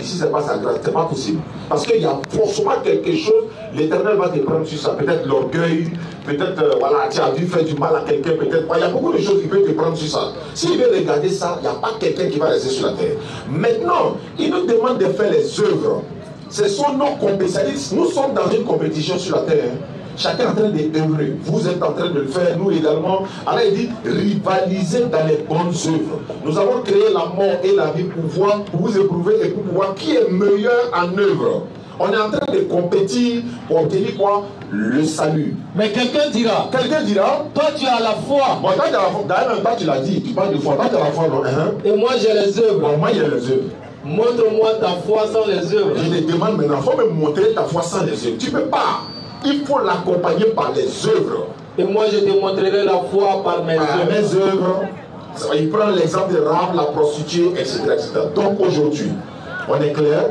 si c'est pas sa grâce, c'est pas possible. Parce qu'il y a forcément quelque chose, l'éternel va te prendre sur ça. Peut-être l'orgueil, peut-être, euh, voilà, tu as dû faire du mal à quelqu'un, peut-être Il y a beaucoup de choses qui peuvent te prendre sur ça. S'il veut regarder ça, il n'y a pas quelqu'un qui va rester sur la terre. Maintenant, il nous demande de faire les œuvres. Ce sont nos compétences. Nous sommes dans une compétition sur la terre. Chacun est en train d'œuvrer. Vous êtes en train de le faire, nous également. Alors il dit rivaliser dans les bonnes œuvres. Nous avons créé la mort et la vie pour, voir, pour vous éprouver et pour voir qui est meilleur en œuvre. On est en train de compétir pour obtenir quoi? Le salut. Mais quelqu'un dira, Quelqu'un dira, toi tu as la foi, bon, toi, tu as la foi. D'ailleurs, même toi, tu l'as dit, tu parles de foi. Toi, tu as la foi, non? Hein? et moi j'ai les œuvres. Bon, moi, a les œuvres. Montre-moi ta foi sans les œuvres. Je te demande maintenant, il faut me montrer ta foi sans les œuvres. Tu ne peux pas. Il faut l'accompagner par les œuvres. Et moi je te montrerai la foi par mes Par œuvres. mes œuvres, il prend l'exemple de Rahab, la prostituée, etc., etc. Donc aujourd'hui, on est clair?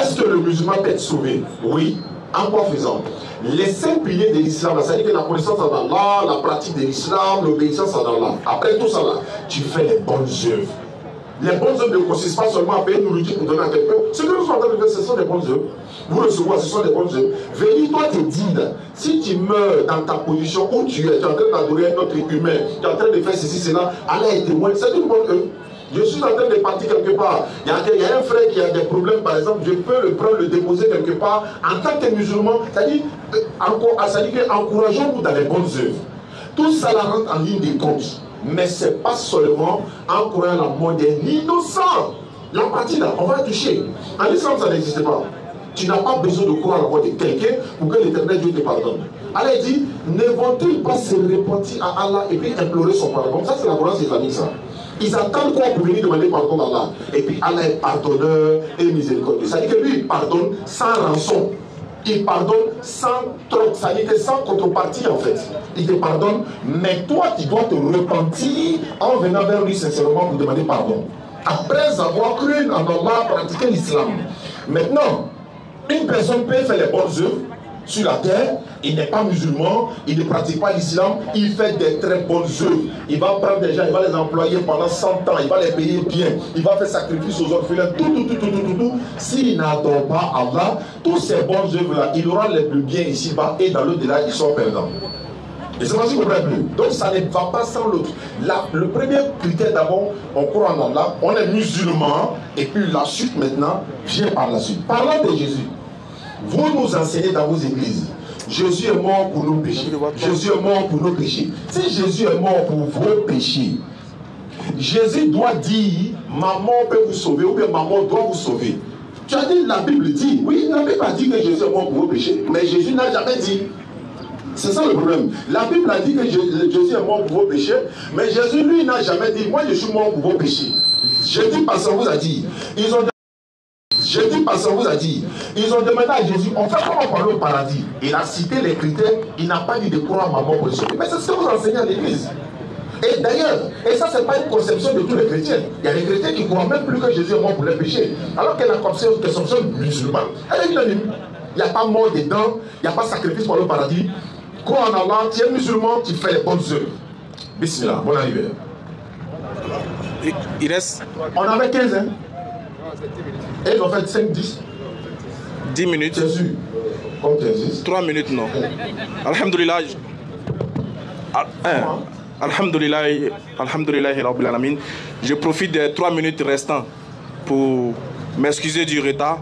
Est-ce que le musulman peut être sauvé? Oui. En quoi faisant? Les cinq piliers de l'islam, c'est-à-dire que la connaissance en Allah, la pratique de l'islam, l'obéissance en Allah. Après tout ça, là, tu fais les bonnes œuvres. Les bonnes œuvres ne consistent pas seulement à payer nourriture pour donner à quelqu'un. Ce que nous sommes en train de faire, ce sont des bonnes œuvres. Vous recevez, ce sont des bonnes œuvres. Venez, toi, te dire, si tu meurs dans ta position où tu es, tu es en train d'adorer un autre humain, tu es en train de faire ceci, cela, Allah est témoin, c'est une bonne œuvre. Je suis en train de partir quelque part. Il y, a, un frère qui a des problèmes, par exemple, je peux le prendre, le déposer quelque part. En tant que musulman, c'est-à-dire, euh, encourageons-nous dans les bonnes œuvres. Tout ça la rentre en ligne de compte. Mais ce n'est pas seulement en croyant la mort d'un innocent. La partie là, on va toucher. En islam, ça n'existe pas. Tu n'as pas besoin de croire à la mort de quelqu'un pour que l'éternel Dieu te pardonne. Allah dit, ne vont-ils pas se repentir à Allah et puis implorer son pardon? Ça, c'est la croyance islamique, ça. Ils attendent quoi pour venir demander pardon à Allah? Et puis Allah est pardonneur et miséricordieux. Ça veut dire que lui, il pardonne sans rançon. Il pardonne sans trop, ça veut dire sans contrepartie en fait. Il te pardonne, mais toi tu dois te repentir en venant vers lui sincèrement pour demander pardon. Après avoir cru en Allah, pratiqué l'islam. Maintenant, une personne peut faire les bonnes œuvres sur la terre, il n'est pas musulman, il ne pratique pas l'islam, il fait des très bonnes œuvres. Il va prendre des gens, il va les employer pendant 100 ans, il va les payer bien, il va faire sacrifice aux orphelins, tout, tout, tout, tout, tout, tout, tout. S'il n'adore pas Allah, tous ces bonnes œuvres-là, il aura les plus bien ici-bas et dans l'au-delà, ils sont perdants. Et c'est pas si vous plus. Donc ça ne va pas sans l'autre. La- Le premier critère d'abord, on croit en Allah, on est musulman, et puis la suite maintenant vient par la suite. Parlant de Jésus, vous nous enseignez dans vos églises. Jésus est mort pour nos péchés. Jésus est mort pour nos péchés. Si Jésus est mort pour vos péchés, Jésus doit dire maman peut vous sauver ou bien maman doit vous sauver. Tu as dit, la Bible dit, oui, la Bible a dit que Jésus est mort pour vos péchés, mais Jésus n'a jamais dit. C'est ça le problème. La Bible a dit que Jé- Jésus est mort pour vos péchés, mais Jésus, lui, n'a jamais dit, moi je suis mort pour vos péchés. Jésus, parce qu'on vous a dit, ils ont Jésus, parce qu'on vous a dit, ils ont demandé à Jésus, on fait comment parler au paradis? Il a cité les critères, il n'a pas dit de croire à ma mort pour le sauver. Mais c'est ce que vous enseignez à l'église. Et d'ailleurs, et ça, c'est pas une conception de tous les chrétiens. Il y a des chrétiens qui ne croient même plus que Jésus est mort pour les péchés. Alors que la conception, conception musulmane, elle est unanime. Il n'y a pas mort dedans, il n'y a pas sacrifice pour le paradis. Crois en Allah, tu es musulman, tu fais les bonnes œuvres. Bismillah, bonne arrivée. Il- reste On avait 15 ans. Et ils ont fait 5, 10. 10 minutes. C'est sûr. Comme 15, 3 minutes, non. Alhamdulillah. hein. Alhamdulillah. Alhamdulillah. Je profite des 3 minutes restantes pour m'excuser du retard.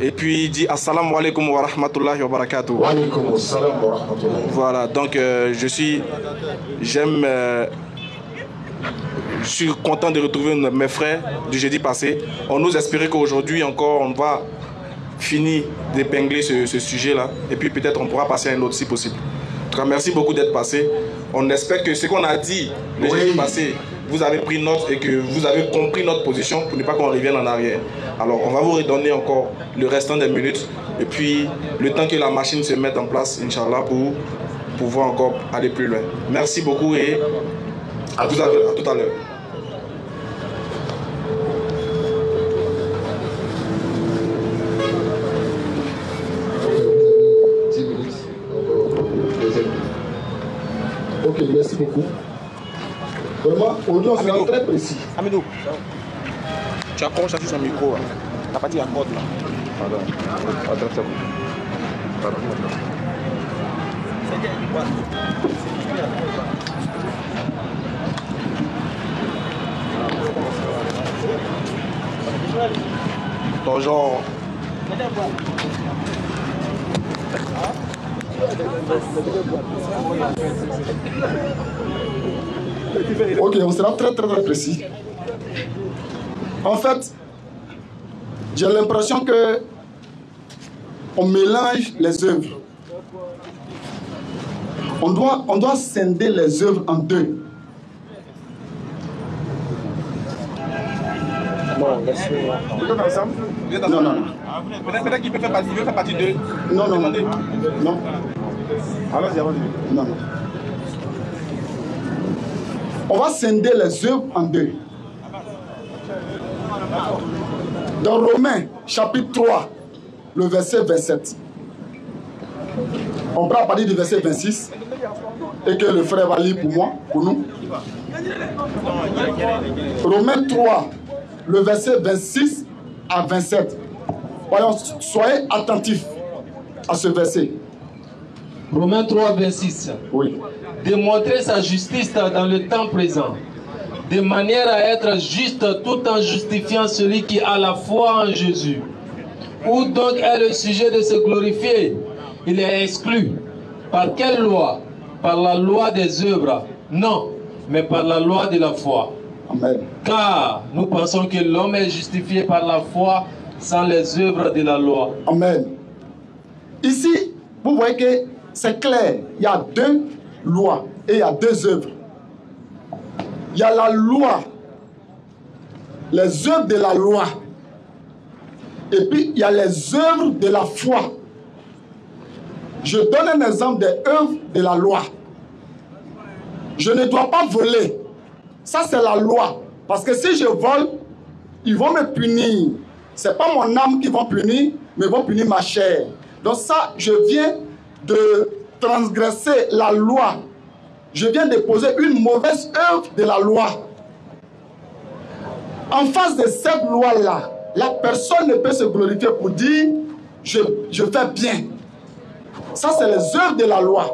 Et puis dire Assalamu alaikum wa rahmatullahi wa barakatuh. Wa alaykum assalam wa rahmatullahi. Voilà, donc euh, je suis. J'aime. euh, je suis content de retrouver mes frères du jeudi passé. On nous espérait qu'aujourd'hui encore on va finir d'épingler ce, ce sujet-là. Et puis peut-être on pourra passer à un autre si possible. En tout cas, merci beaucoup d'être passé. On espère que ce qu'on a dit le Oui. jeudi passé, vous avez pris note et que vous avez compris notre position pour ne pas qu'on revienne en arrière. Alors on va vous redonner encore le restant des minutes. Et puis le temps que la machine se mette en place, Inch'Allah, pour pouvoir encore aller plus loin. Merci beaucoup et À tout à l'heure. à tout à l'heure. Dix minutes. Deuxième. Ok, merci beaucoup. Vraiment, aujourd'hui, on sera très précis. Amidou. Tu accroches ça sur son micro. là. La partie à corde là. Pardon. Attends, c'est bon. Pardon. Genre. Ok, on sera très très très précis. En fait, j'ai l'impression que on mélange les œuvres. On doit, on doit scinder les œuvres en deux. Vous Non, non, non. Peut-être peut qu'il peut faire partie, faire partie de. Non, non, non. Non, non, non. On va scinder les œuvres en deux. Dans Romains, chapitre 3, le verset 27. On prend à partir du verset 26 et que le frère va lire pour moi, pour nous. Romains 3, le verset 26 à 27. Voyons, soyez attentifs à ce verset. Romains 3, 26. Oui. Démontrer sa justice dans le temps présent, de manière à être juste tout en justifiant celui qui a la foi en Jésus. Où donc est le sujet de se glorifier Il est exclu. Par quelle loi? Par la loi des œuvres Non, mais par la loi de la foi. Amen. Car nous pensons que l'homme est justifié par la foi sans les œuvres de la loi. Amen. Ici, vous voyez que c'est clair. Il y a deux lois et il y a deux œuvres. Il y a la loi, les œuvres de la loi. Et puis, il y a les œuvres de la foi. Je donne un exemple des œuvres de la loi. Je ne dois pas voler. Ça, c'est la loi. Parce que si je vole, ils vont me punir. Ce n'est pas mon âme qui vont punir, mais ils vont punir ma chair. Donc ça, je viens de transgresser la loi. Je viens de poser une mauvaise œuvre de la loi. En face de cette loi-là, la personne ne peut se glorifier pour dire je, je fais bien. Ça, c'est les œuvres de la loi.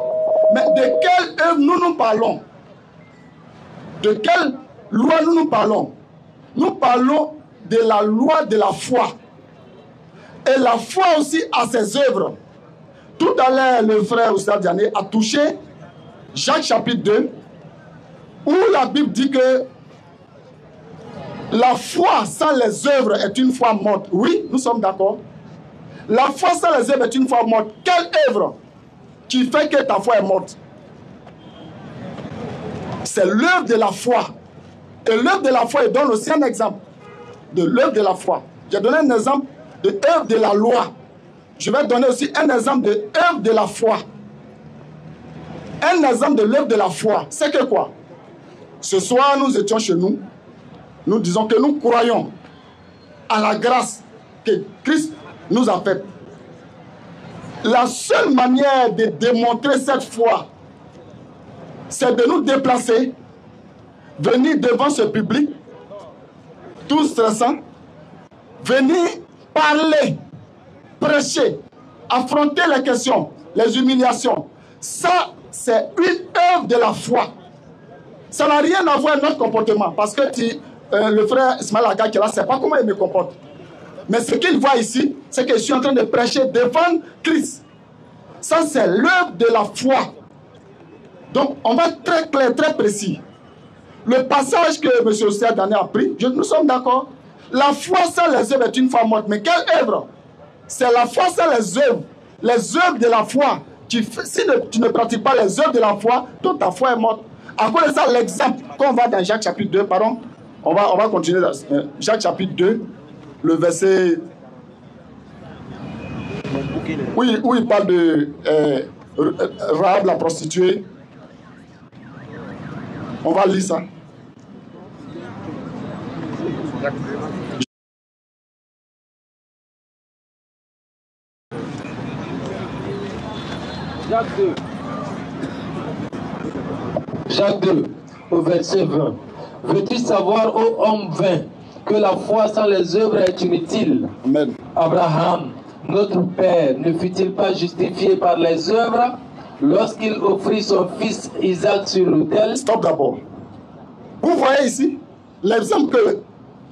Mais de quelle œuvre nous nous parlons? De quelle loi nous nous parlons? Nous parlons de la loi de la foi. Et la foi aussi a ses œuvres. Tout à l'heure, le frère Oustad Diané a touché Jacques chapitre 2, où la Bible dit que la foi sans les œuvres est une foi morte. Oui, nous sommes d'accord. La foi sans les œuvres est une foi morte. Quelle œuvre qui fait que ta foi est morte? C'est l'œuvre de la foi. Et l'œuvre de la foi, il donne aussi un exemple de l'œuvre de la foi. J'ai donné un exemple de œuvre de la loi. Je vais donner aussi un exemple de œuvre de la foi. Un exemple de l'œuvre de la foi, c'est que quoi? Ce soir, nous étions chez nous. Nous disons que nous croyons à la grâce que Christ nous a faite. La seule manière de démontrer cette foi, c'est de nous déplacer, venir devant ce public, tout stressant, venir parler, prêcher, affronter les questions, les humiliations. Ça, c'est une œuvre de la foi. Ça n'a rien à voir avec notre comportement. Parce que euh, le frère Ismaël Aga qui est là, ne sait pas comment il me comporte. Mais ce qu'il voit ici, c'est que je suis en train de prêcher devant Christ. Ça, c'est l'œuvre de la foi. Donc, on va être très clair, très précis. Le passage que M. Oster Dané a pris, nous sommes d'accord. La foi sans les œuvres est une foi morte. Mais quelle œuvre? C'est la foi sans les œuvres. Les œuvres de la foi. Si tu ne pratiques pas les œuvres de la foi, toute ta foi est morte. À cause de ça, l'exemple, quand on va dans Jacques chapitre 2, pardon, on va, on va continuer dans euh, Jacques chapitre 2, le verset. Oui, où il parle de euh, Rahab la prostituée. On va lire ça. Jacques 2. Jacques 2, au verset 20. Veux-tu savoir, ô homme vain, que la foi sans les œuvres est inutile? Amen. Abraham, notre père, ne fut-il pas justifié par les œuvres? Lorsqu'il offrit son fils Isaac sur l'autel Stop d'abord. Vous voyez ici l'exemple que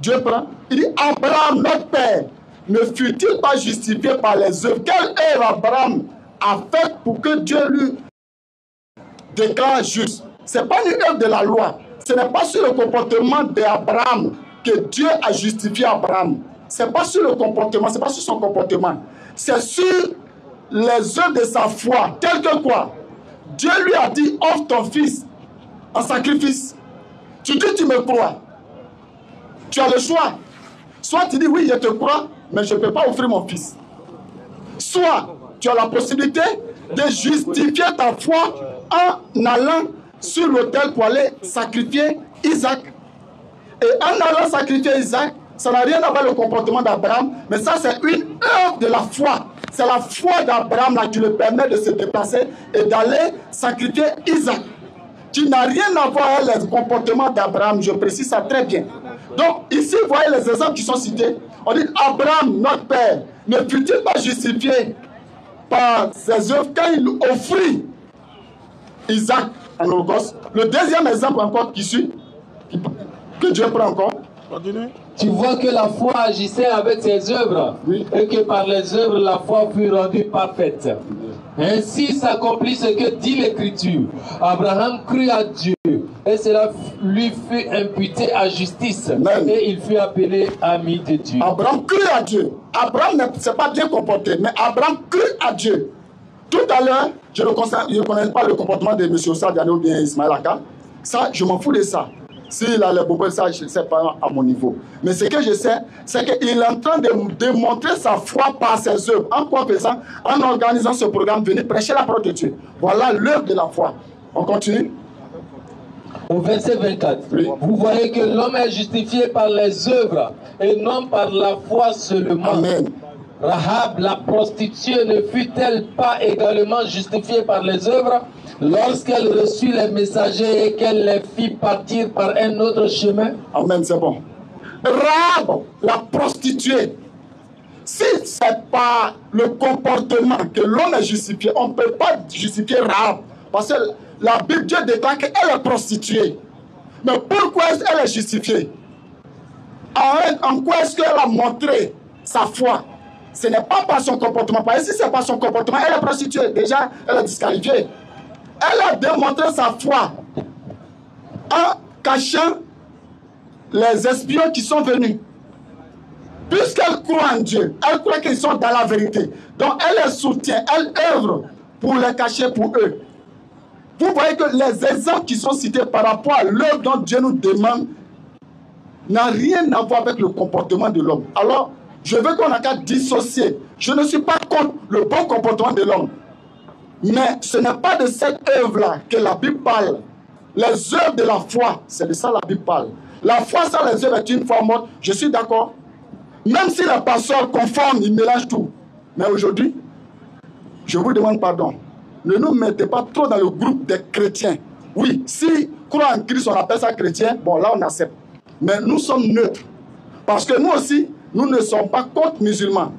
Dieu prend. Il dit Abraham, notre père, ne fut-il pas justifié par les œuvres? Quelle œuvre Abraham a faite pour que Dieu lui déclare juste? Ce n'est pas une œuvre de la loi. Ce n'est pas sur le comportement d'Abraham que Dieu a justifié Abraham. Ce n'est pas sur le comportement, ce n'est pas sur son comportement. C'est sur les œuvres de sa foi. Tel que quoi? Dieu lui a dit offre ton fils en sacrifice. Tu dis tu me crois. Tu as le choix. Soit tu dis oui, je te crois, mais je ne peux pas offrir mon fils. Soit tu as la possibilité de justifier ta foi en allant sur l'autel pour aller sacrifier Isaac. Et en allant sacrifier Isaac, ça n'a rien à voir avec le comportement d'Abraham, mais ça c'est une œuvre de la foi. C'est la foi d'Abraham qui lui permet de se déplacer et d'aller sacrifier Isaac. Tu n'as rien à voir avec le comportement d'Abraham, je précise ça très bien. Donc ici, vous voyez les exemples qui sont cités. On dit Abraham, notre père, ne fut-il pas justifié par ses œuvres quand il offrit Isaac en holocauste Le deuxième exemple encore qui suit, que Dieu prend encore. Tu vois que la foi agissait avec ses œuvres Oui. et que par les œuvres la foi fut rendue parfaite. Ainsi s'accomplit ce que dit l'Écriture. Abraham crut à Dieu et cela lui fut imputé à justice et il fut appelé ami de Dieu. Abraham crut à Dieu. Abraham ne s'est pas bien comporté, mais Abraham crut à Dieu. Tout à l'heure, je ne connais, je ne connais pas le comportement de M. Sadiane ou bien Ismaël Aka. Ça, je m'en fous de ça. S'il a les propos, ça, je ne sais pas à mon niveau. Mais ce que je sais, c'est qu'il est en train de démontrer sa foi par ses œuvres. En quoi faisant En organisant ce programme, venir prêcher la parole de Dieu. Voilà l'œuvre de la foi. On continue Au verset 24, Oui. vous voyez que l'homme est justifié par les œuvres et non par la foi seulement. Amen. Rahab, la prostituée, ne fut-elle pas également justifiée par les œuvres? Lorsqu'elle reçut les messagers et qu'elle les fit partir par un autre chemin? Amen, c'est bon. Rahab, la prostituée. Si ce n'est pas le comportement que l'on a justifié, on ne peut pas justifier Rahab. Parce que la Bible, Dieu déclare qu'elle est prostituée. Mais pourquoi est-ce qu'elle est justifiée? En quoi est-ce qu'elle a montré sa foi? Ce n'est pas par son comportement. Parce que si ce n'est pas son comportement, elle est prostituée. Déjà, elle est disqualifiée. Elle a démontré sa foi en cachant les espions qui sont venus. Puisqu'elle croit en Dieu, elle croit qu'ils sont dans la vérité. Donc elle les soutient, elle œuvre pour les cacher pour eux. Vous voyez que les exemples qui sont cités par rapport à l'œuvre dont Dieu nous demande n'a rien à voir avec le comportement de l'homme. Alors, je veux qu'on a qu'à dissocier. Je ne suis pas contre le bon comportement de l'homme. Mais ce n'est pas de cette œuvre-là que la Bible parle. Les œuvres de la foi, c'est de ça la Bible parle. La foi sans les œuvres est une foi morte. Je suis d'accord. Même si les pasteurs conforment, ils mélangent tout. Mais aujourd'hui, je vous demande pardon. Ne nous mettez pas trop dans le groupe des chrétiens. Oui, si croire en Christ, on appelle ça chrétien, bon là on accepte. Mais nous sommes neutres. Parce que nous aussi, nous ne sommes pas contre musulmans.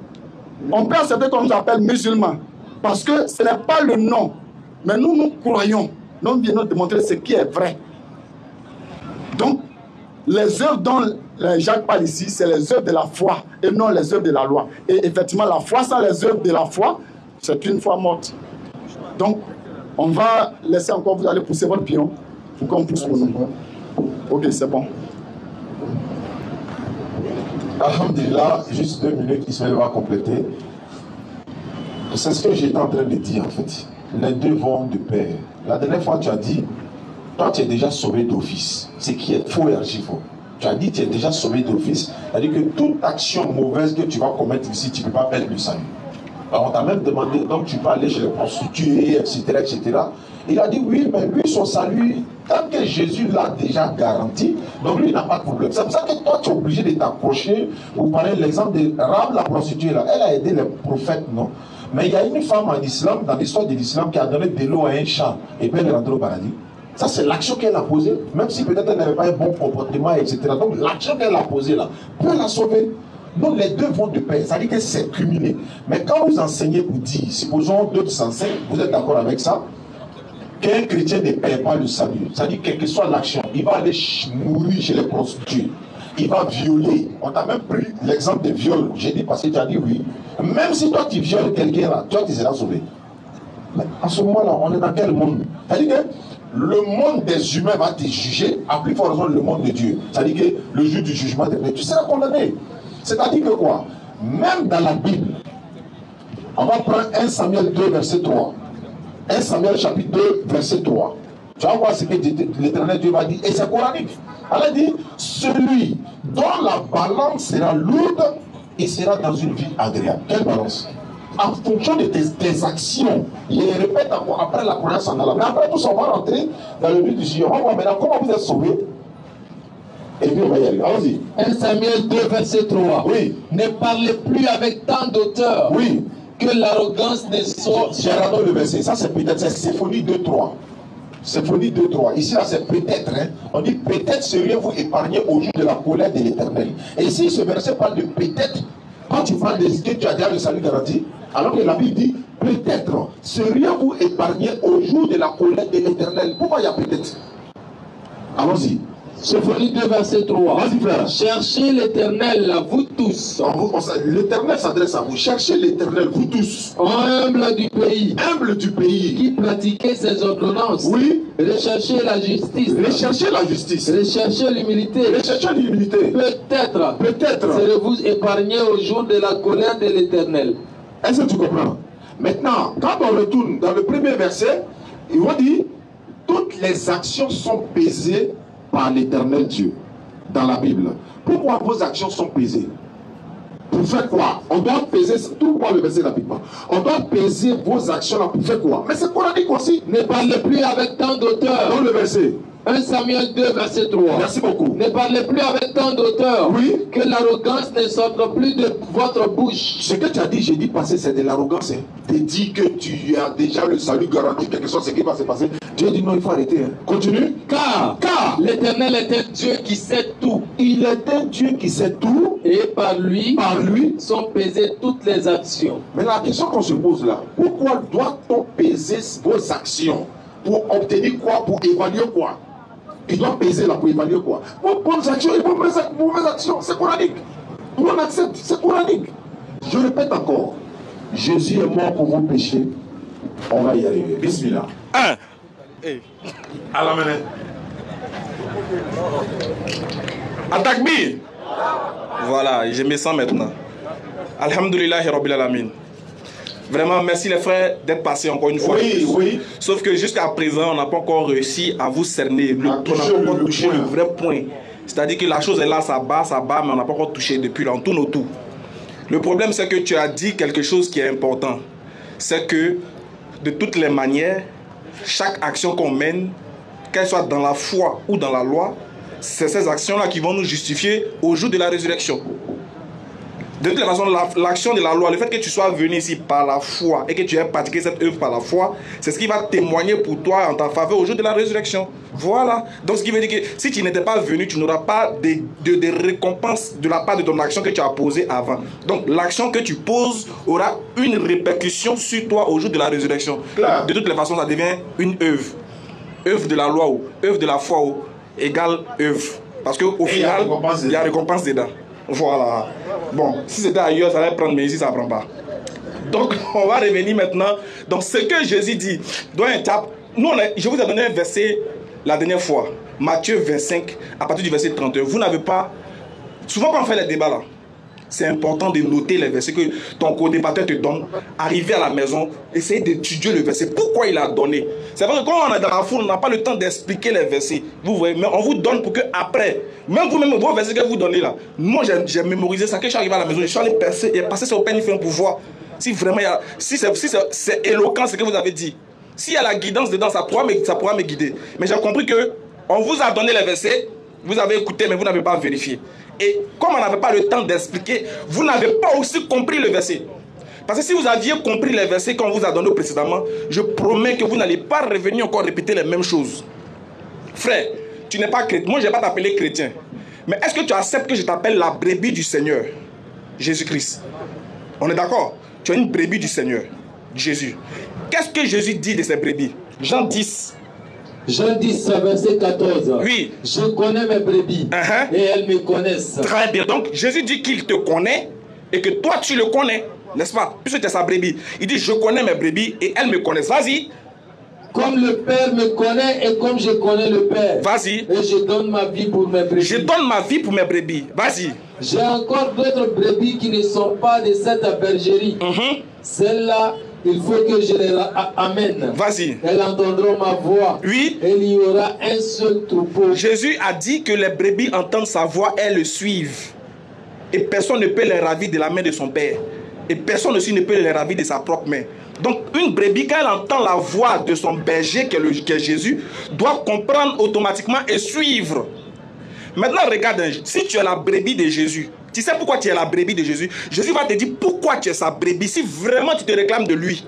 On peut accepter qu'on nous appelle musulmans. Parce que ce n'est pas le nom. Mais nous, nous croyons. Nous venons démontrer ce qui est vrai. Donc, les œuvres dont Jacques parle ici, c'est les œuvres de la foi et non les œuvres de la loi. Et effectivement, la foi sans les œuvres de la foi, c'est une foi morte. Donc, on va laisser encore, vous allez pousser votre pion pour qu'on pousse pour nous. Ok, c'est bon. Alhamdulillah, juste deux minutes, Ismaël va compléter. C'est ce que j'étais en train de dire en fait. Les deux vont de pair. La dernière fois, tu as dit, toi tu es déjà sauvé d'office. Ce qui est faux et archi faux. Tu as dit tu es déjà sauvé d'office. C'est-à-dire que toute action mauvaise que tu vas commettre ici, tu ne peux pas perdre le salut. Alors, on t'a même demandé, donc tu peux aller chez les prostituées, etc., etc. Il a dit oui, mais lui, son salut, tant que Jésus l'a déjà garanti, donc lui, il n'a pas de problème. C'est pour ça que toi, tu es obligé de t'accrocher. Vous de l'exemple de Rab, la prostituée, là. Elle a aidé les prophètes, non? Mais il y a une femme en islam, dans l'histoire de l'islam, qui a donné de l'eau à un champ et puis elle est rentrée au paradis. Ça, c'est l'action qu'elle a posée, même si peut-être elle n'avait pas un bon comportement, etc. Donc, l'action qu'elle a posée là peut la sauver. Donc, les deux vont de pair. Ça dit que c'est cumulé. Mais quand vous enseignez vous dites, supposons d'autres enseignent, vous êtes d'accord avec ça? Qu'un chrétien ne paie pas le salut. Dit quelle que soit l'action, il va aller mourir chez les prostituées. Il va violer. On a même pris l'exemple de viol. J'ai dit parce que tu as dit oui. Même si toi tu violes quelqu'un là, toi tu seras sauvé. Mais à ce moment-là, on est dans quel monde? C'est-à-dire que le monde des humains va te juger, à plus forte raison le monde de Dieu. C'est-à-dire que le jour du jugement dernier, tu seras condamné. C'est-à-dire que quoi? Même dans la Bible, on va prendre 1 Samuel 2, verset 3. 1 Samuel chapitre 2, verset 3. Tu vas voir ce que l'éternel Dieu va dire. Et c'est coranique. Elle dit, celui dont la balance sera lourde, il sera dans une vie agréable. Quelle balance? En fonction de tes, actions. Je répète encore après la croyance en Allah. Mais après tout ça, on va rentrer dans le but du Seigneur. On va voir maintenant comment vous êtes sauvés. Et puis on va y aller. Allons-y. 1 Samuel 2, verset 3. Oui. Ne parlez plus avec tant d'auteur. Oui. Que l'arrogance ne soit. J'ai le verset. Ça, c'est peut-être, c'est Symphonie 2, 3. Symphonie 2, 3. Ici, là, c'est peut-être. Hein. On dit peut-être seriez-vous épargné au jour de la colère de l'éternel. Et ici, ce verset parle de peut-être. Quand tu parles de ce que tu as déjà le salut garanti, alors que la Bible dit peut-être seriez-vous épargné au jour de la colère de l'éternel. Pourquoi il y a peut-être? Allons-y. Symphonie 2, verset 3. Vas-y, frère. Cherchez l'éternel, vous tous. L'éternel s'adresse à vous. Cherchez l'éternel, vous tous. Humble du pays. Humble du pays. Qui pratiquez ses ordonnances. Oui. Recherchez la justice. Recherchez la justice. Recherchez l'humilité. Recherchez l'humilité. Peut-être. Peut-être. Serez-vous épargné au jour de la colère de l'éternel. Est-ce que tu comprends? Maintenant, quand on retourne dans le premier verset, il va dire toutes les actions sont pesées par l'éternel Dieu dans la Bible. Pourquoi vos actions sont pesées? Pour faire quoi? On doit peser, tout le verset rapidement. On doit peser vos actions là pour faire quoi? Mais c'est coranique aussi. Ne parlez plus avec tant d'auteurs. Dans le verset. 1 Samuel 2, verset 3. Merci beaucoup. Ne parlez plus avec tant d'auteurs. Oui. Que l'arrogance ne sorte plus de votre bouche. Ce que tu as dit, j'ai dit passer, c'est de l'arrogance. Hein. Tu dis que tu as déjà le salut garanti, quelque chose, ce qui va se passer. Dieu dit non, il faut arrêter. Hein. Continue. Car, Car l'éternel est un Dieu qui sait tout. Il est un Dieu qui sait tout. Et par lui, Par lui, sont pesées toutes les actions. Mais la question qu'on se pose là, pourquoi doit-on peser vos actions Pour obtenir quoi Pour évaluer quoi? Il doit peser là pour évaluer quoi? Vos bonnes actions et vos mauvaises actions, c'est coranique. On accepte, c'est coranique. Je répète encore, Jésus est mort pour vos péchés. On va y arriver. Bismillah. Un. À la manette. Attaque B. Voilà, je me sens maintenant. Alhamdulillah, Rabbil Alamin. Vraiment, merci les frères d'être passés encore une fois. Oui, oui. Sauf que jusqu'à présent, on n'a pas encore réussi à vous cerner. Le, on n'a pas encore touché le vrai point. C'est-à-dire que la chose est là, ça bat, ça bat, mais on n'a pas encore touché depuis là. On tourne autour. Le problème, c'est que tu as dit quelque chose qui est important. C'est que de toutes les manières, chaque action qu'on mène, qu'elle soit dans la foi ou dans la loi, c'est ces actions-là qui vont nous justifier au jour de la résurrection. De toute façon, la- l'action de la loi, le fait que tu sois venu ici par la foi et que tu aies pratiqué cette œuvre par la foi, c'est ce qui va témoigner pour toi en ta faveur au jour de la résurrection. Voilà. Donc, ce qui veut dire que si tu n'étais pas venu, tu n'auras pas de, de, de récompense de la part de ton action que tu as posée avant. Donc, l'action que tu poses aura une répercussion sur toi au jour de la résurrection. De toutes les façons, ça devient une œuvre. Œuvre de la loi ou œuvre de la foi ou égale œuvre. Parce qu'au final, il y a récompense dedans. Voilà. Bon, si c'était ailleurs, ça allait prendre, mais ici, ça ne prend pas. Donc, on va revenir maintenant. Donc, ce que Jésus dit, dans un tap, nous, je vous ai donné un verset la dernière fois, Matthieu 25, à partir du verset 31. Vous n'avez pas. Souvent, quand on fait les débats là, c'est important de noter les versets que ton co-débatteur te donne. Arriver à la maison, essayer d'étudier le verset. Pourquoi il a donné? C'est vrai que quand on est dans la foule, on n'a pas le temps d'expliquer les versets. Vous voyez, mais on vous donne pour que après, même vous-même, vos versets que vous donnez là, moi j'ai- mémorisé ça. Quand je suis arrivé à la maison, je suis allé percer et passer sur Open pour voir si vraiment il y a, si c'est si éloquent ce que vous avez dit. S'il y a la guidance dedans, ça pourra, me, ça pourra me guider. Mais j'ai compris que on vous a donné les versets, vous avez écouté, mais vous n'avez pas vérifié. Et comme on n'avait pas le temps d'expliquer, vous n'avez pas aussi compris le verset. Parce que si vous aviez compris les versets qu'on vous a donnés précédemment, je promets que vous n'allez pas revenir encore répéter les mêmes choses. frère, tu n'es pas chrétien. Moi, je ne vais pas t'appeler chrétien. Mais est-ce que tu acceptes que je t'appelle la brebis du Seigneur? Jésus-Christ. On est d'accord? Tu es une brebis du Seigneur, Jésus. Qu'est-ce que Jésus dit de ces brebis? Jean 10. Jean 10, verset 14. Oui. Je connais mes brebis Uh-huh. et elles me connaissent. Très bien. Donc, Jésus dit qu'il te connaît et que toi, tu le connais. N'est-ce pas? Puisque tu es sa brebis. Il dit, je connais mes brebis et elles me connaissent. Vas-y. Comme le Père me connaît et comme je connais le Père. Vas-y. Et je donne ma vie pour mes brebis. Je donne ma vie pour mes brebis. Vas-y. J'ai encore d'autres brebis qui ne sont pas de cette bergerie. Mhm. Celles-là, il faut que je les amène. Vas-y. Elles entendront ma voix. Oui. Et il y aura un seul troupeau. Jésus a dit que les brebis entendent sa voix, elles le suivent. Et personne ne peut les ravir de la main de son Père. Et personne aussi ne peut les ravir de sa propre main. Donc une brebis, quand elle entend la voix de son berger, qui est, est Jésus, doit comprendre automatiquement et suivre. Maintenant, regarde, si tu es la brebis de Jésus, tu sais pourquoi tu es la brebis de Jésus? Jésus va te dire pourquoi tu es sa brebis si vraiment tu te réclames de lui.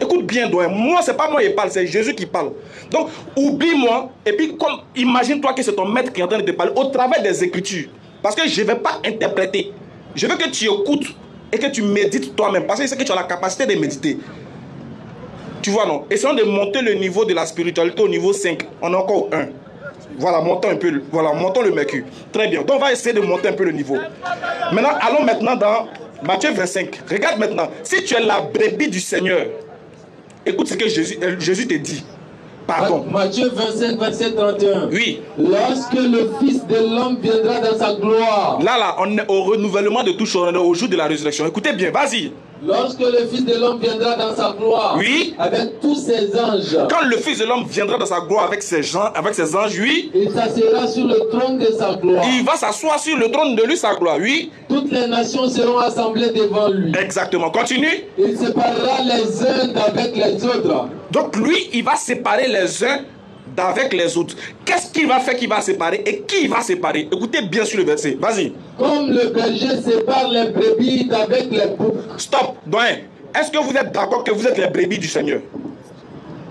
Écoute bien, Doyen. Moi, c'est pas moi qui parle, c'est Jésus qui parle. Donc, oublie-moi. Et puis, imagine-toi que c'est ton maître qui est en train de te parler au travers des Écritures. Parce que je ne vais pas interpréter. Je veux que tu écoutes et que tu médites toi-même. Parce que c'est que tu as la capacité de méditer. Tu vois, non? Essayons de monter le niveau de la spiritualité au niveau 5. On a encore un. Voilà, montons un peu. le- Voilà, montons le mercure. Très bien. Donc, on va essayer de monter un peu le niveau. Maintenant, allons maintenant dans Matthieu 25. Regarde maintenant. Si tu es la brebis du Seigneur, écoute ce que Jésus, euh, Jésus te dit. Pardon. Matthieu 25, verset 31. Oui. Lorsque le Fils de l'homme viendra dans sa gloire. Là, là, on est au renouvellement de tout chose. On est au jour de la résurrection. Écoutez bien, vas-y. Lorsque le Fils de l'homme viendra dans sa gloire. Oui. Avec tous ses anges. Quand le Fils de l'homme viendra dans sa gloire avec ses gens, avec ses anges, oui, Il s'assiera sur le trône de sa gloire. il va s'asseoir sur le trône de lui, sa gloire, oui. Toutes les nations seront assemblées devant lui. Exactement. Continue. Il séparera les uns d'avec les autres. Donc lui, il va séparer les uns d'avec les autres. Qu'est-ce qu'il va faire qu'il va séparer et qui va séparer? Écoutez bien sur le verset. Vas-y. Comme le berger sépare les brebis d'avec les boucs. Stop. Doyen, est-ce que vous êtes d'accord que vous êtes les brebis du Seigneur?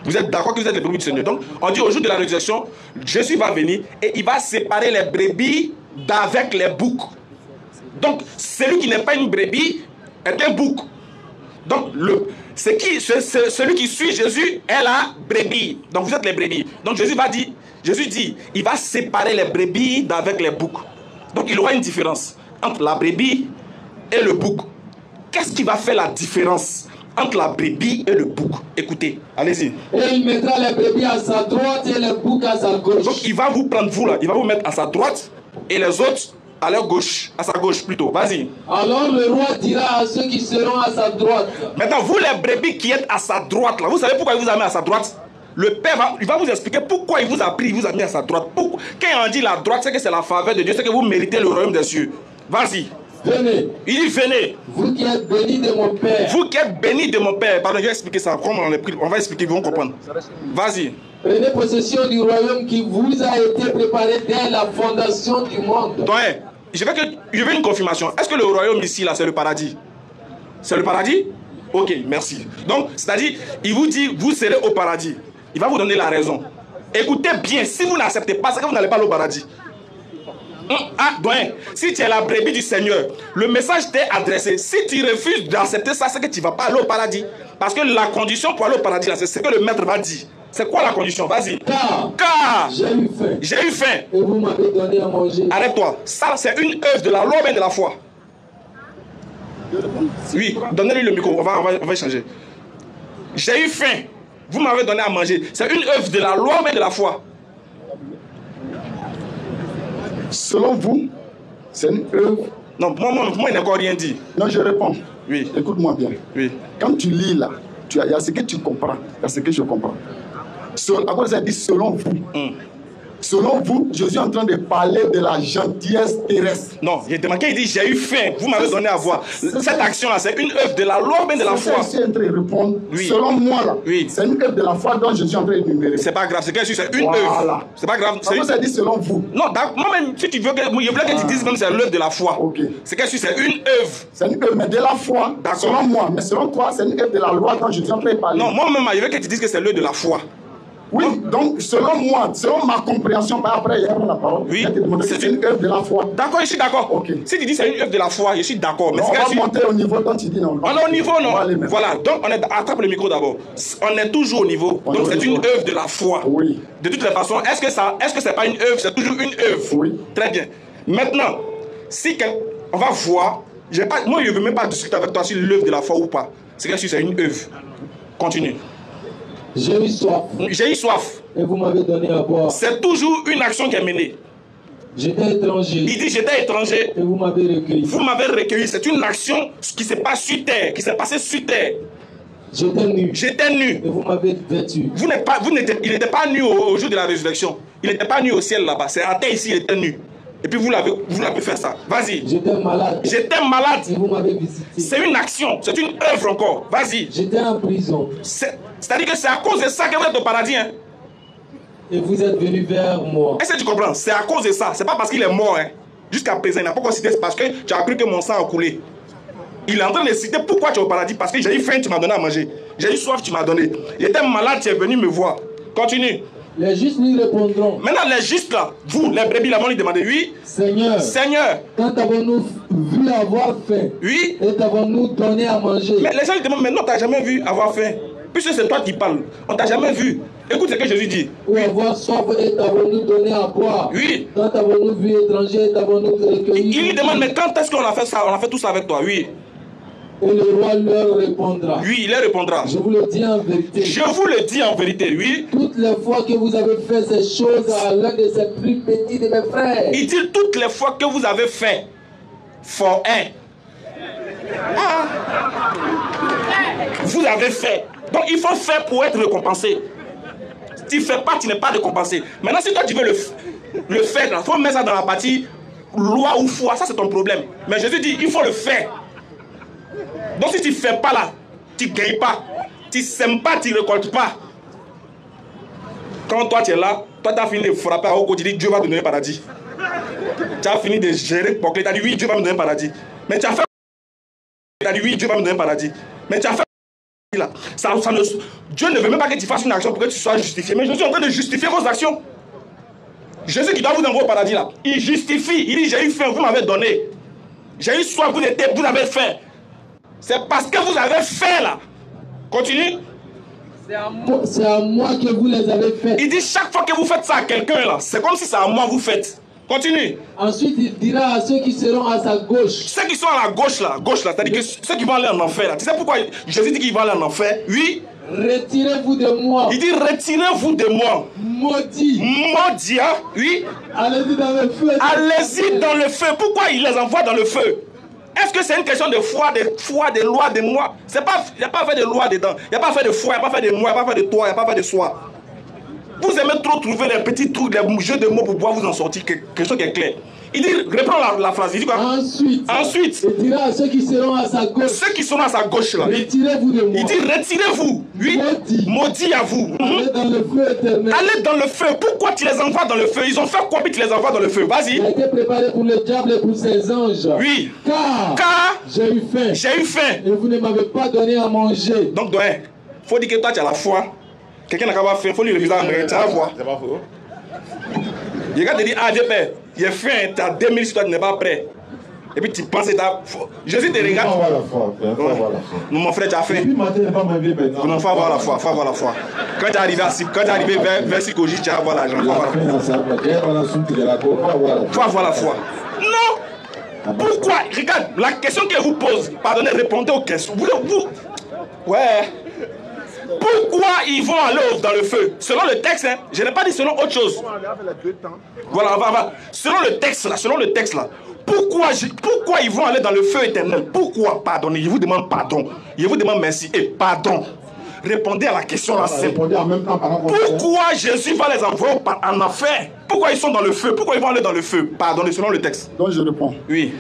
Vous êtes d'accord que vous êtes les brebis du Seigneur? Donc, on dit au jour de la résurrection, Jésus va venir et il va séparer les brebis d'avec les boucs. Donc, celui qui n'est pas une brebis est un bouc. Donc, le, c'est qui, ce- ce- celui qui suit Jésus est la brebis. Donc, vous êtes les brebis. Donc, Jésus va dire, Jésus dit, il va séparer les brebis d'avec les boucs. Donc, il y aura une différence entre la brebis et le bouc. Qu'est-ce qui va faire la différence entre la brebis et le bouc? Écoutez, allez-y. Et il mettra les brebis à sa droite et les boucs à sa gauche. Donc, il va vous prendre, vous là, il va vous mettre à sa droite et les autres à leur gauche, à sa gauche plutôt. Vas-y. Alors le roi dira à ceux qui seront à sa droite. Maintenant, vous les brebis qui êtes à sa droite, là, vous savez pourquoi il vous a mis à sa droite? Le Père va, il va vous expliquer pourquoi il vous a pris, il vous a mis à sa droite. Pourquoi? Quand on dit la droite, c'est que c'est la faveur de Dieu, c'est que vous méritez le royaume des cieux. Vas-y. Venez, Il dit venez, vous qui êtes bénis de mon Père. vous qui êtes bénis de mon Père. Pardon, je vais expliquer ça. On, pris, on va expliquer, ils vont comprendre. Vas-y. Prenez possession du royaume qui vous a été préparé dès la fondation du monde. Donc, je veux, que, je veux une confirmation. Est-ce que le royaume ici, là, c'est le paradis? C'est le paradis? Ok, merci. Donc, c'est-à-dire, il vous dit, vous serez au paradis. Il va vous donner la raison. Écoutez bien, si vous n'acceptez pas, c'est que vous n'allez pas au paradis. Hum, Ah, doyen, si tu es la brebis du Seigneur, le message t'est adressé. Si tu refuses d'accepter ça, c'est que tu ne vas pas aller au paradis. Parce que la condition pour aller au paradis, c'est ce que le maître va dire. C'est quoi la condition? Vas-y. Car Car j'ai eu faim j'ai eu faim. et vous m'avez donné à manger. Arrête-toi. Ça, c'est une œuvre de la loi, mais de la foi. Oui, donnez-lui le micro. On va, on va, on va échanger. J'ai eu faim. Vous m'avez donné à manger. C'est une œuvre de la loi, mais de la foi. Selon vous, c'est une œuvre. Non, moi, moi, moi il n'a encore rien dit. Non, je réponds. Oui. Écoute-moi bien. Oui. Quand tu lis là, il y a ce que tu comprends, il y a ce que je comprends. Ça dit selon vous Hum. Selon vous, je suis en train de parler de la gentillesse terrestre. Non, il manqué, il dit j'ai eu faim. Vous m'avez donné à voir. Cette action-là, c'est une œuvre de la loi, mais de la foi? je suis en train de répondre. Oui. Selon moi là, Oui. c'est une œuvre de la foi dont je suis en train de numérer. C'est pas grave, c'est c'est une Voilà. œuvre. C'est pas grave. Quoi ça dit selon vous Non, moi-même, si tu veux que, je voulais que tu dises même c'est l'œuvre de la foi. Ok. C'est c'est une œuvre. C'est une œuvre, mais de la foi, D'accord. selon moi. Mais selon toi, c'est une œuvre de la loi dont je suis en train de parler. Non, moi-même, je veux que tu dises que c'est l'œuvre de la foi. Oui, donc selon moi, selon ma compréhension, bah, après il y a la parole. Oui, c'est une œuvre de la foi. D'accord, je suis d'accord. Ok. Si tu dis c'est une œuvre de la foi, je suis d'accord. Mais Non, on va si- monter au niveau quand tu dis non. On est au niveau, non? Voilà, donc on est, attrape le micro d'abord. On est toujours au niveau. On Donc c'est une œuvre de la foi. Oui. De toutes les façons, est-ce que ça, est-ce que c'est pas une œuvre? C'est toujours une œuvre. Oui. Très bien. Maintenant, si quel- on va voir, pas, moi je ne veux même pas discuter avec toi sur l'œuvre de la foi ou pas. C'est que c'est une œuvre. Continue. J'ai eu soif J'ai eu soif. et vous m'avez donné à boire. C'est toujours une action qui est menée. J'étais étranger Il dit j'étais étranger. et vous m'avez recueilli. Vous m'avez recueilli. C'est une action qui sur terre, qui s'est passée sur terre. J'étais nu J'étais nu. et vous m'avez vêtu. Vous n'êtes pas, vous n'étiez, il n'était pas nu au, au jour de la résurrection. Il n'était pas nu au ciel là-bas. C'est à terre ici, il était nu. Et puis vous l'avez, vous l'avez fait ça. Vas-y. J'étais malade J'étais malade. et vous m'avez visité. C'est une action, c'est une œuvre encore. Vas-y. J'étais en prison C'est- C'est-à-dire que c'est à cause de ça que vous êtes au paradis. Hein. et vous êtes venu vers moi. Est-ce que tu comprends? C'est à cause de ça. C'est pas parce qu'il est mort. Hein. Jusqu'à présent, il n'a pas cité. C'est parce que tu as cru que mon sang a coulé. Il est en train de citer pourquoi tu es au paradis. Parce que j'ai eu faim, tu m'as donné à manger. J'ai eu soif, tu m'as donné. J'étais malade, tu es venu me voir. Continue. Les justes lui répondront Maintenant, les justes là, vous, les brebis, là, vont lui demander Oui, Seigneur, Seigneur, quand avons-nous vu avoir faim oui. et t'avons-nous donné à manger? Mais les gens lui demandent Mais non, t'as jamais vu avoir faim. Puisque c'est toi qui parles. On t'a jamais vu. Écoute ce que Jésus dit. ou avoir soif et t'avons-nous donné à boire? Oui. Quand avons-nous vu étranger et t'avons-nous recueilli? Il lui demande Mais quand est-ce qu'on a fait ça? On a fait tout ça avec toi? Oui. Et le roi leur répondra Oui, il leur répondra. Je vous le dis en vérité. Je vous le dis en vérité, oui. Toutes les fois que vous avez fait ces choses à l'un de ces plus petits de mes frères, Il dit toutes les fois que vous avez fait for un. Ah. Vous avez fait. Donc il faut faire pour être récompensé. Si tu ne fais pas, tu n'es pas récompensé. Maintenant, si toi tu veux le, le faire, il faut mettre ça dans la partie loi ou foi. Ça, c'est ton problème. Mais Jésus dit il faut le faire. Donc si tu ne fais pas là, tu ne gagnes pas. Tu ne sèmes pas, tu ne récoltes pas. Quand toi tu es là, toi tu as fini de frapper à Oko, tu dis Dieu va te donner paradis. Tu as fini de gérer pour tu as dit oui, Dieu va me donner le paradis. Mais tu as fait. Tu as dit oui, Dieu va me donner le paradis. Mais tu as fait. Là. Ça, ça Dieu ne veut même pas que tu fasses une action pour que tu sois justifié. Mais je suis en train de justifier vos actions. Jésus qui doit vous envoyer au paradis là, il justifie. Il dit J'ai eu faim, vous m'avez donné. J'ai eu soif, vous, étiez, vous avez faim. C'est parce que vous avez faim là. Continue. c'est à moi que vous les avez fait. Il dit chaque fois que vous faites ça à quelqu'un là, c'est comme si c'est à moi que vous faites. Continue. Ensuite, il dira à ceux qui seront à sa gauche, Ceux qui sont à la gauche là, gauche là, c'est-à-dire que ceux qui vont aller en enfer là. Tu sais pourquoi Jésus dit qu'ils vont aller en enfer? Oui. retirez-vous de moi, Il dit retirez-vous de moi. maudit, Maudit, hein? Oui. allez-y dans le feu. Allez-y dans le feu. Pourquoi il les envoie dans le feu? Est-ce que c'est une question de foi, de foi, de loi, de moi? Pas, il n'y a pas fait de loi dedans. Il n'y a pas fait de foi, il n'y a pas fait de moi, il n'y a pas fait de toi, il n'y a pas fait de soi. Vous aimez trop trouver des petits trucs, des jeux de mots pour pouvoir vous en sortir, que- quelque chose qui est clair. Il dit, reprends la, la phrase, il dit quoi? Ensuite, Ensuite, il dira à ceux qui seront à sa gauche, ceux qui à sa gauche là, il, retirez-vous de moi, il dit retirez-vous. Oui, Maudit. maudit à vous. Mhm. allez dans le feu éternel. Allez dans le feu. Pourquoi tu les envoies dans le feu? Ils ont fait quoi puis tu les envoies dans le feu? Vas-y. Il a été préparé pour le diable et pour ses anges. Oui. Car, Car j'ai eu faim j'ai eu faim. et vous ne m'avez pas donné à manger. Donc, doyen, faut dire que toi, tu as la foi. Quelqu'un n'a qu'à faim, il faut lui refuser. Tu vas voir. C'est pas faux. Il va te dire, ah Dieu Père, j'ai faim, tu as 2000 si toi tu n'es pas prêt. Et puis tu penses que tu as. Jésus te Il faut regarde. avoir la foi, frère. Il faut avoir la foi. Non, mon frère, tu as Et faim. il va. Non, faut avoir la foi, faut avoir la foi. Quand tu es arrivé à quand tu es arrivé vers, vers Sikoji, tu vas avoir l'argent. Faut La avoir la foi. fin, va. Il. Il faut avoir la foi. avoir la foi. Non Pourquoi? Regarde, la question qu'elle vous pose, pardonnez, répondez aux questions. Vous, vous, ouais. Pourquoi ils vont aller dans le feu? Selon le texte, hein, je n'ai pas dit selon autre chose. Voilà, on va, on va. Selon le texte là, selon le texte là, pourquoi, pourquoi ils vont aller dans le feu éternel? Pourquoi? Pardonnez, je vous demande pardon. Je vous demande merci et pardon. Répondez à la question là, par rapport Pourquoi Jésus va les envoyer en enfer? Pourquoi ils sont dans le feu? Pourquoi ils vont aller dans le feu? Pardonnez, selon le texte. Donc je réponds. Oui.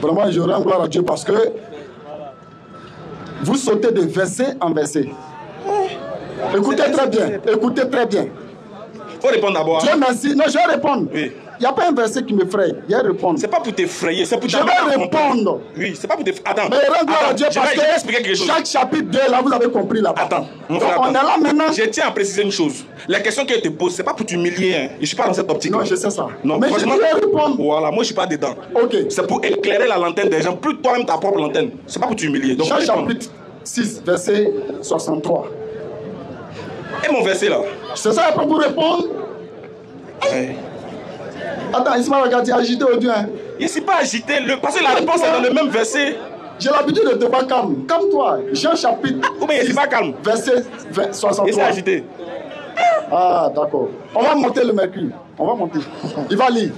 Vraiment, je rends gloire à Dieu parce que vous sautez de verset en verset. Écoutez très bien, écoutez très bien. faut répondre d'abord. Dieu merci. Non, je vais répondre. Oui. Il n'y a pas un verset qui m'effraie. Il y a répondre. C'est pas pour t'effrayer, c'est pour Je vais répondre. Oui, c'est pas pour t'effrayer. Attends, Mais rends gloire à Dieu je parce vais, je vais que chose. chaque chapitre 2, là, vous avez compris là-bas. Attends, mon Donc frère, on attends. est là maintenant. Je tiens à préciser une chose. La question qu'elle te pose, c'est pas pour t'humilier. Hein. Je suis pas dans cette optique. Non, je sais ça. Non, Mais je vais répondre. Voilà, moi je suis pas dedans. Ok. C'est pour éclairer la lanterne des gens, plus toi-même ta propre lanterne. C'est pas pour t'humilier. Donc, chapitre 6, verset 63. Et mon verset là C'est ça pour répondre Ouais. Attends, Ismaël, regarde, tu es agité au Dieu. Hein. Je ne suis pas agité, le... parce que la réponse est dans le même verset. J'ai l'habitude de te voir calme. Calme-toi. Jean chapitre Ou bien je suis pas calme? verset 20, Et c'est 63. agité. Ah, d'accord. On va monter le mercure. On va monter. Il va lire.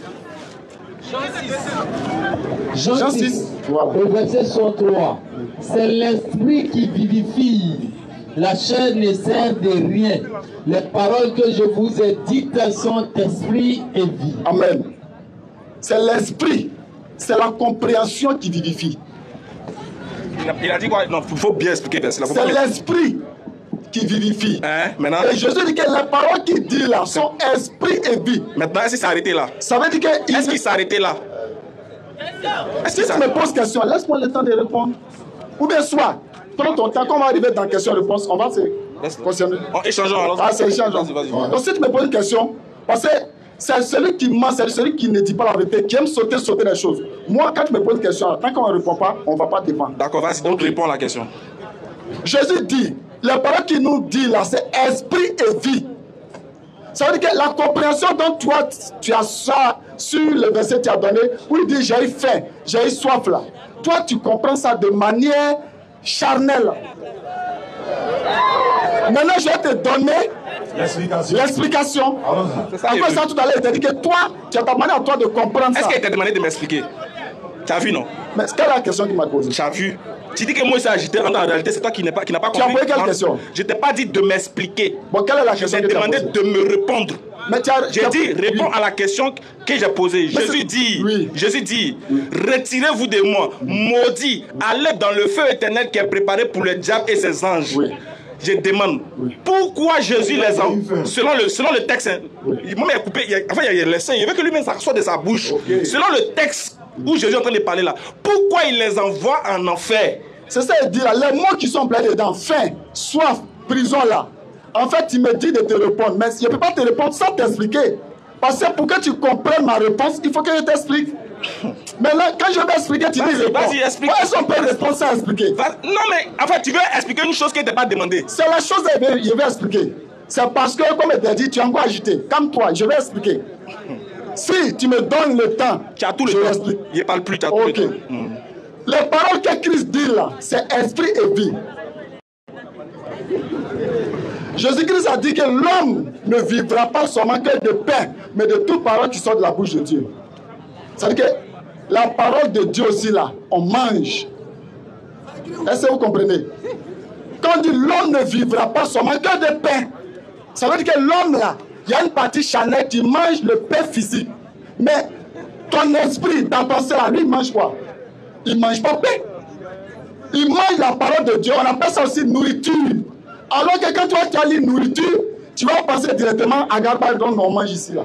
Jean, Jean 6, 6. Voilà. au verset 63. C'est l'esprit qui vivifie. La chair ne sert de rien. Les paroles que je vous ai dites sont esprit et vie. Amen. C'est l'esprit. C'est la compréhension qui vivifie. Il a, il a dit quoi? Non, il faut bien expliquer C'est l'esprit qui vivifie. Hein? Maintenant, Et Jésus dit que les paroles qu'il dit là sont esprit et vie. maintenant est-ce qu'il s'est arrêté là? Ça veut dire que Est-ce qu'il s'est arrêté là? Est-ce si qu'il me poses question, laisse-moi le temps de répondre. Ou bien soit, prends ton temps, quand on va arriver dans question-réponse, on va se concerner. En échangeant alors. Ah, c'est échange. Vas-y, vas-y. Donc si tu me poses une question, parce que c'est celui qui ment, c'est celui qui ne dit pas la vérité, qui aime sauter, sauter les choses. Moi, quand tu me poses une question, tant qu'on ne répond pas, on ne va pas défendre. D'accord, vas-y, donc réponds à la question. Jésus dit, les paroles qu'il nous dit là, c'est esprit et vie. Ça veut dire que la compréhension dont toi, tu as ça sur le verset que tu as donné, où il dit j'ai eu faim, j'ai eu soif là. Toi, tu comprends ça de manière charnelle. Maintenant, je vais te donner L'explication. Après ça, tout à l'heure, il t'a dit que toi, tu as manière à toi de comprendre Est-ce ça. qu'il t'a demandé de m'expliquer? Tu as vu, non? Mais quelle est la question qu'il m'a posée? Tu as vu Tu dis que moi, c'est agité. En réalité, c'est toi qui n'as pas, qui pas Tu as compris. posé quelle question? Je t'ai pas dit de m'expliquer. Bon, quelle est la Je question t'ai que tu as demandé de me répondre. J'ai dit, réponds à la question que j'ai posée. Jésus dit, oui. Jésus dit, retirez-vous de moi, maudit, allez dans le feu éternel qui est préparé pour le diable et ses anges. Oui. Je demande, pourquoi Jésus les a, selon le, selon le texte, hein, il- moi, il a coupé, il a, enfin, il a laissé, il veut que lui-même ça sorte de sa bouche. Selon le texte où Jésus est en train de parler là, pourquoi il les envoie en enfer? C'est ça, il dit là, les mots qui sont pleins dedans, faim, soif, prison là. En fait, il me dit de te répondre, mais je ne peux pas te répondre sans t'expliquer. Parce que pour que tu comprennes ma réponse, il faut que je t'explique. Mais là, quand je vais expliquer, tu dis réponds. vas-y, explique. Ouais, est-ce qu'on peut répondre sans expliquer Non mais, en fait, tu veux expliquer une chose qui n'était pas demandée. C'est la chose que je vais, je expliquer. C'est parce que, comme je t'ai dit, tu es encore agité. Calme-toi, je vais expliquer. Si tu me donnes le temps, Tu as tout le je temps. l'explique. Il ne parle plus, tu as tout le temps. Hmm. Les paroles que Christ dit là, c'est esprit et vie. Jésus-Christ a dit que l'homme ne vivra pas seulement que de pain, mais de toute parole qui sort de la bouche de Dieu. C'est-à-dire que la parole de Dieu aussi là, on mange. Est-ce que vous comprenez? Quand on dit l'homme ne vivra pas seulement que de pain, ça veut dire que l'homme là, il y a une partie charnelle qui mange le pain physique. Mais ton esprit, dans ton cerveau, lui, il mange quoi? Il mange pas pain. Il mange la parole de Dieu. On appelle ça aussi nourriture. Alors que quand tu as dit nourriture, tu vas penser directement à Garba dont on mange ici. là.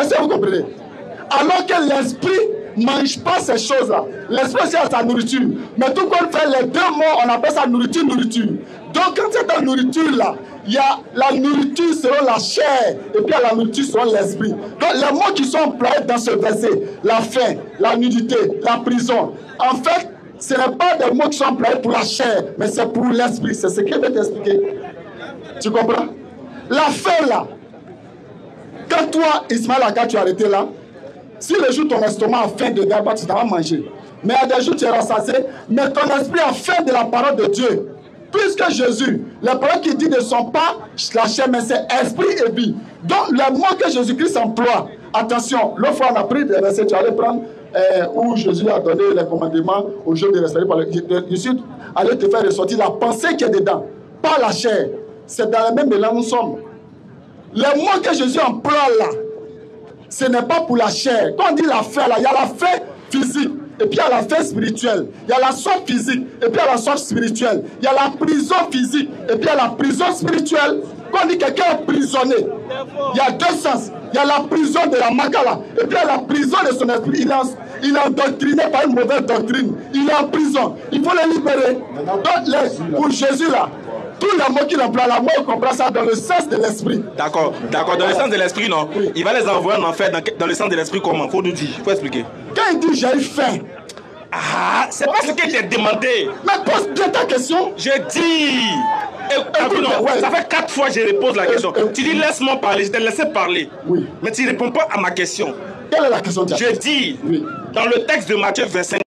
Est-ce que vous comprenez? Alors que l'esprit ne mange pas ces choses-là. L'esprit a sa nourriture. Mais tout comme fait les deux mots, on appelle ça nourriture, nourriture. Donc quand c'est ta nourriture là, il y a la nourriture selon la chair et puis il y a la nourriture selon l'esprit. Donc les mots qui sont employés dans ce verset, la faim, la nudité, la prison, en fait, ce n'est pas des mots qui sont employés pour la chair, mais c'est pour l'esprit. C'est ce que je vais t'expliquer. Tu comprends? La faim là, quand toi, Ismaël Aga, tu es arrêté là, si le jour ton estomac a faim de garba, tu vas manger. Mais à des jours, tu es rassasié, mais ton esprit a faim de la parole de Dieu. Puisque Jésus, les paroles qu'il dit ne sont pas la chair, mais c'est esprit et vie. Donc, les mots que Jésus-Christ emploie, attention, l'autre fois on a pris des versets, tu allais prendre euh, où Jésus a donné les commandements aux jeunes de respecter par le. Je, te faire ressortir la pensée qui est dedans, pas la chair. C'est dans le même élan où nous sommes. Les mots que Jésus emploie là, ce n'est pas pour la chair. Quand on dit la faim, là, il y a la faim physique, et puis il y a la faim spirituelle. Il y a la soif physique, et puis il y a la soif spirituelle. Il y a la prison physique, et puis il y a la prison spirituelle. Quand on dit quelqu'un est prisonnier, il y a deux sens. Il y a la prison de la Makala. Et puis il y a la prison de son esprit. Il est, il est endoctriné par une mauvaise doctrine. Il est en prison. Il faut le libérer. Donc, les- pour Jésus, là, tous les mots qu'il emploie, la on comprend ça dans le sens de l'esprit. D'accord, d'accord. Dans le sens de l'esprit, non? Il va les envoyer en enfer. Dans, dans le sens de l'esprit, comment? Faut nous dire. Faut expliquer. Quand il dit j'ai eu faim, Ah, c'est pas ce que j'ai demandé. mais pose bien ta question. J'ai dit. Et, t'as vu, non ouais. Ça fait quatre fois que je repose la question. Tu dis laisse-moi parler, je t'ai laissé parler. Oui. Mais tu réponds pas à ma question. Quelle est la question que Je dis, Oui. dans le texte de Matthieu 25,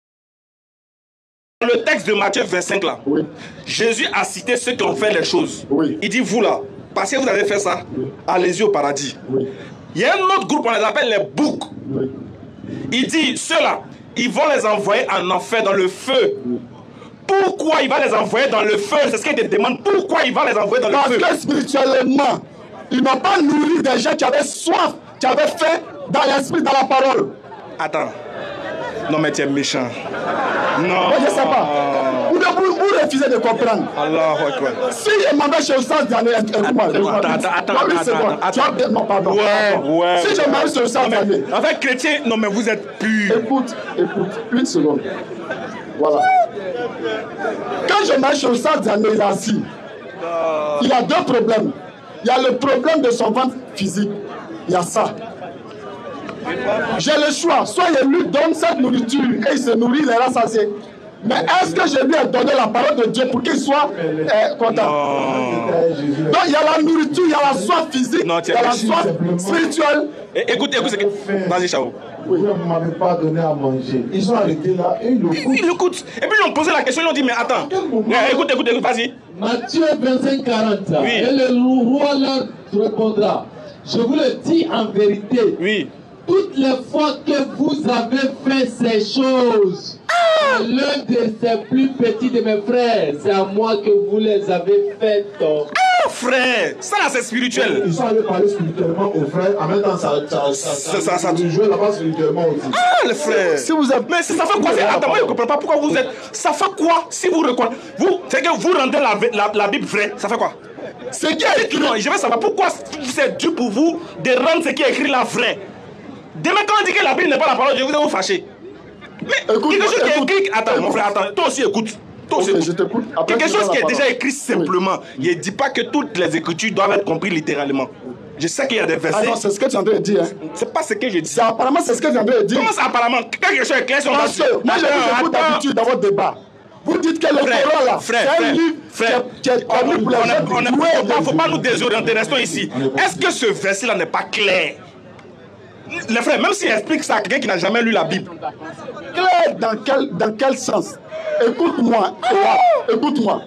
dans le texte de Matthieu 25 là, Oui. Jésus a cité ceux qui ont fait les choses. Oui. Il dit, vous là, parce que vous avez fait ça, allez-y au paradis. Il y a un autre groupe, on les appelle les boucs. Il dit, ceux-là, ils vont les envoyer en enfer dans le feu. Pourquoi il va les envoyer dans le feu? C'est ce qu'il te demande. Pourquoi il va les envoyer dans le Parce feu? que spirituellement, ils n'ont pas nourri des gens qui avaient soif, qui avaient faim dans l'esprit, dans la parole. Attends. Non, mais tu es méchant. Non. Moi, je ne sais pas. Vous, vous, vous refusez de comprendre. Akbar. Si il m'envoie chez Oustaz Diané, écoute-moi. attends, attends, attends, attends, attends. Non, pardon. Ouais, pardon. ouais, Si je ouais. m'arrive chez Oustaz Diané, En fait, chrétien, non, mais vous êtes pur. écoute, écoute, une seconde. Voilà. Quand je marche Oustaz Diané, il est assis. Il a deux problèmes. Il y a le problème de son ventre physique. Il y a ça. J'ai le choix. Soit je lui donne cette nourriture et il se nourrit, il est rassasié. Mais est-ce que je lui ai donné la parole de Dieu pour qu'il soit euh, content? Donc il y a la nourriture, il y a la soif physique, Non, il y a la soif spirituelle. É- Écoute, écoute, c'est que. Vas-y, Chao. Vous ne m'avez pas donné à manger. Ils sont arrêtés là et ils le coupent. Il écoute. Et puis ils ont posé la question, ils ont dit, mais attends. Ouais, Écoute, écoute, écoute, vas-y. Matthieu 25, 40. Oui. Et le roi leur répondra Je vous le dis en vérité, Oui. Toutes les fois que vous avez fait ces choses à l'un de ces plus petits de mes frères, c'est à moi que vous les avez faites. Ah, frère, ça là, c'est spirituel. Ils sont allés parler spirituellement aux frères. En même temps, ça, ça, ça, Ça- ça- là-bas spirituellement aussi. Ah, le frère. Si vous avez- Mais ça ça fait quoi? C'est- Attends, moi je comprends pas pourquoi vous êtes. Ça fait quoi si vous reconnaissez. Vous, c'est que vous rendez la, la, la Bible vraie. Ça fait quoi? Ce qui est écrit, Non, je veux savoir pourquoi c'est dur pour vous de rendre ce qui est écrit là vrai. Demain, quand on dit que la Bible n'est pas la parole de Dieu, vous allez vous fâcher. Mais Écoute, quelque chose qui est écoute, écrit. Attends, mon écoute. frère, attends. Toi aussi, écoute. Toi aussi, écoute. je Quelque chose qui est déjà écrit simplement. Il ne dit pas que toutes les écritures doivent être comprises littéralement. Je sais qu'il y a des Ah versets. non, c'est ce que tu es en train de dire. hein. C'est pas ce que je dis. C'est apparemment c'est ce que tu es en train de dire. Comment ça apparemment? Quand quelque chose est clair, que moi je vous d'habitude dans votre débat. Vous dites que le Coran là, frère, c'est un frère, livre frère, qui est- qui est on connu pour les gens ne faut pas, nous désorienter, restons ici. Est-ce que ce verset-là n'est pas clair? Les frères, même s'il explique ça à quelqu'un qui n'a jamais lu la Bible, Clair dans quel, dans quel sens? Écoute-moi, écoute-moi.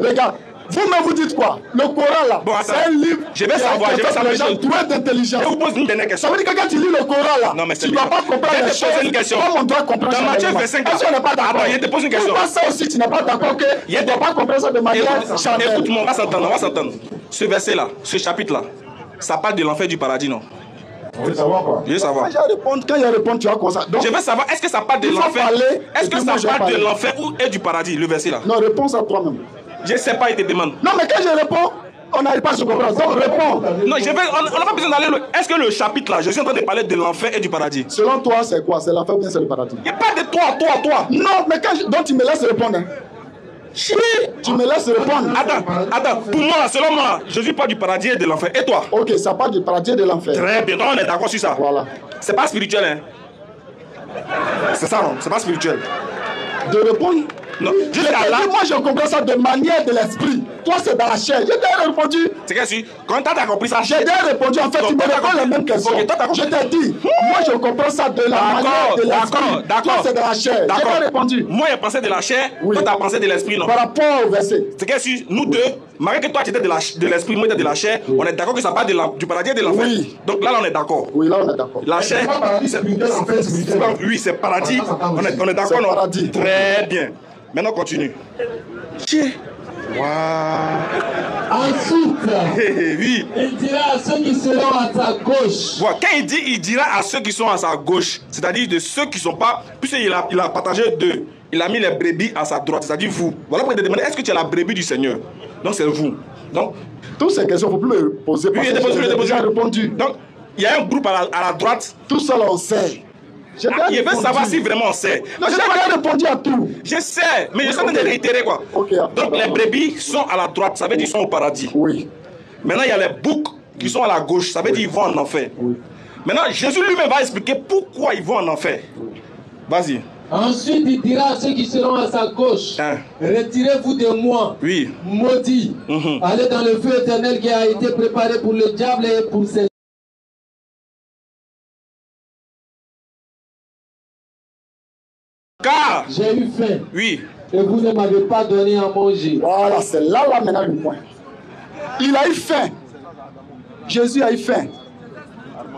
Regarde, vous-même vous dites quoi? Le Coran là, Bon, c'est un livre Je vais savoir, je vais savoir les gens je vous pose une dernière Ça question. veut dire que quand tu lis le Coran là, Non, mais c'est tu ne dois pas comprendre les choses une question. comme on doit comprendre Dans ça Matthieu normalement. 25, Est-ce qu'on n'est pas d'accord? Attends, je te pose une question. Pourquoi ça aussi tu n'es pas d'accord que tu ne dois pas comprendre ça de manière charnelle écoute-moi, on va s'entendre, on va s'entendre. Ce verset-là, ce chapitre-là, ça parle de l'enfer du paradis, non? On veut savoir quoi? Je veux savoir? Quand il répond, quand tu vas comme ça. Donc, Je veux savoir, est-ce que ça parle de l'enfer? Est-ce que ça je parle de l'enfer ou et du paradis, le verset là? Non, réponse à toi-même. Je sais pas, il te demande. Non, mais quand je réponds, on n'arrive pas à se comprendre. Donc, réponds. Non, je vais, on n'a pas besoin d'aller. le- Est-ce que le chapitre là, je suis en train de parler de l'enfer et du paradis? Selon toi, c'est quoi? C'est l'enfer ou bien c'est le paradis? Il n'y a pas de toi, toi, toi. Non, mais quand je... Donc, tu me laisses répondre. hein. Tu me laisses répondre. Attends, attends, pour moi, selon moi, Jésus parle du paradis et de l'enfer. Et toi? Ok, ça part du paradis et de l'enfer. Très bien, donc on est d'accord sur ça. Voilà. C'est pas spirituel, hein C'est ça, non? C'est pas spirituel. De répondre. Non, jusqu'à là, dit, moi, je comprends ça de manière de l'esprit. Toi, c'est dans la chair. J'ai déjà répondu. c'est que si, quand t'as compris ça, J'ai déjà répondu. En fait, tu me réponds la compris. même question. Ok, toi, t'as compris. Je t'ai dit, moi, je comprends ça de la manière D'accord, de d'accord, l'esprit. d'accord. Toi, c'est dans la chair. J'ai D'accord. pas répondu. Moi, j'ai pensé de la chair, Oui. toi, t'as pensé de l'esprit, non? Par rapport au verset. C'est que si nous deux, malgré que toi tu étais de la- de l'esprit, moi j'étais de la chair, on est d'accord que ça parle de la- du paradis et de l'enfer. Oui. Donc là, là, on est d'accord. Oui, là, on est d'accord. La chair, oui, c'est paradis. On est, on est d'accord, non? paradis. Très bien. Maintenant, continue. Tiens. Waouh. Ensuite, oui. il dira à ceux qui seront à sa gauche Voilà. Quand il dit, il dira à ceux qui sont à sa gauche, c'est-à-dire de ceux qui sont pas, puisqu'il a, il a partagé deux, il a mis les brebis à sa droite, c'est-à-dire vous. Voilà pourquoi il te demande, est-ce que tu es la brebis du Seigneur? Donc c'est vous. Donc, Toutes ces questions, il ne faut plus poser oui, il a répondu. Donc, il y a un groupe à la, à la droite. Tout ça, on sait. J'ai bien Ah, il veut répondu. savoir si vraiment on sait. Non, j'ai pas répondu à tout. Je sais, mais je suis en train de réitérer quoi. Ok, Donc les brebis sont à la droite, ça veut dire qu'ils sont au paradis. Oui. Maintenant, il y a les boucs qui sont à la gauche, ça veut dire qu'ils vont en enfer. Maintenant, Jésus lui-même va expliquer pourquoi ils vont en enfer. Vas-y. Ensuite, il dira à ceux qui seront à sa gauche Hein. Retirez-vous de moi, Oui. maudits. Mhm. Allez dans le feu éternel qui a été préparé pour le diable et pour ses. Car, J'ai eu faim oui, et vous ne m'avez pas donné à manger. Voilà, c'est là, là, maintenant, le point. Il a eu faim. Jésus a eu faim.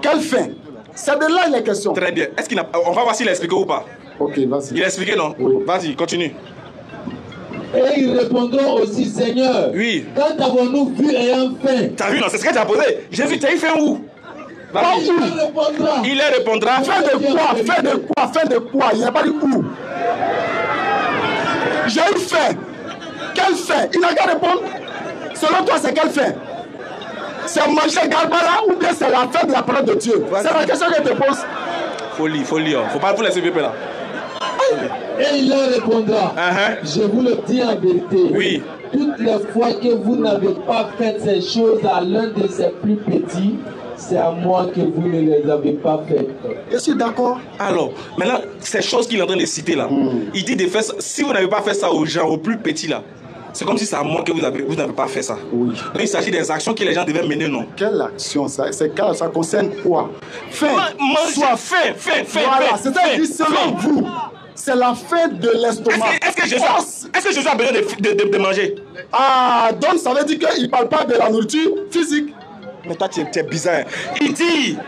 Quelle faim? C'est de là est question. très bien. Est-ce qu'il a... On va voir s'il a expliqué ou pas. Ok, vas-y. Il a expliqué, non? Oui. Vas-y, continue. Et ils répondront aussi, Seigneur, Oui. quand avons-nous vu ayant faim? T'as vu, non C'est ce que tu as posé. Jésus, tu as eu faim où? Il répondra. Il leur répondra. Fin de quoi Fin de quoi Fin de quoi Il n'a pas dit où. J'ai eu faim. Quelle faim? Il n'a qu'à répondre. Selon toi, c'est quelle faim? C'est manger Garbala ou bien c'est la fin de la parole de Dieu? C'est la question que je te pose. Folie, folie. hein. Faut pas vous laisser vivre là. Et il leur répondra. Uh-huh. Je vous le dis en vérité. Oui. Toutes les fois que vous n'avez pas fait ces choses à l'un de ces plus petits, c'est à moi que vous ne les avez pas faites. Je suis d'accord. Alors, maintenant, ces choses qu'il est en train de citer là, il dit de faire ça. Si vous n'avez pas fait ça aux gens, aux plus petits là, c'est comme si c'est à moi que vous avez- vous n'avez pas fait ça. Oui. Donc, il s'agit des actions que les gens devaient mener, non? Quelle action ça? C'est ça concerne quoi? Manger, Soif. faim, faim, faim, Voilà, faim, c'est-à-dire faim, selon faim. vous, c'est la fin de l'estomac. est-ce que Jésus a, est-ce que Jésus a besoin de, de- de- de manger? Ah, donc ça veut dire qu'il ne parle pas de la nourriture physique. Mais toi, tu es, tu es bizarre. Il dit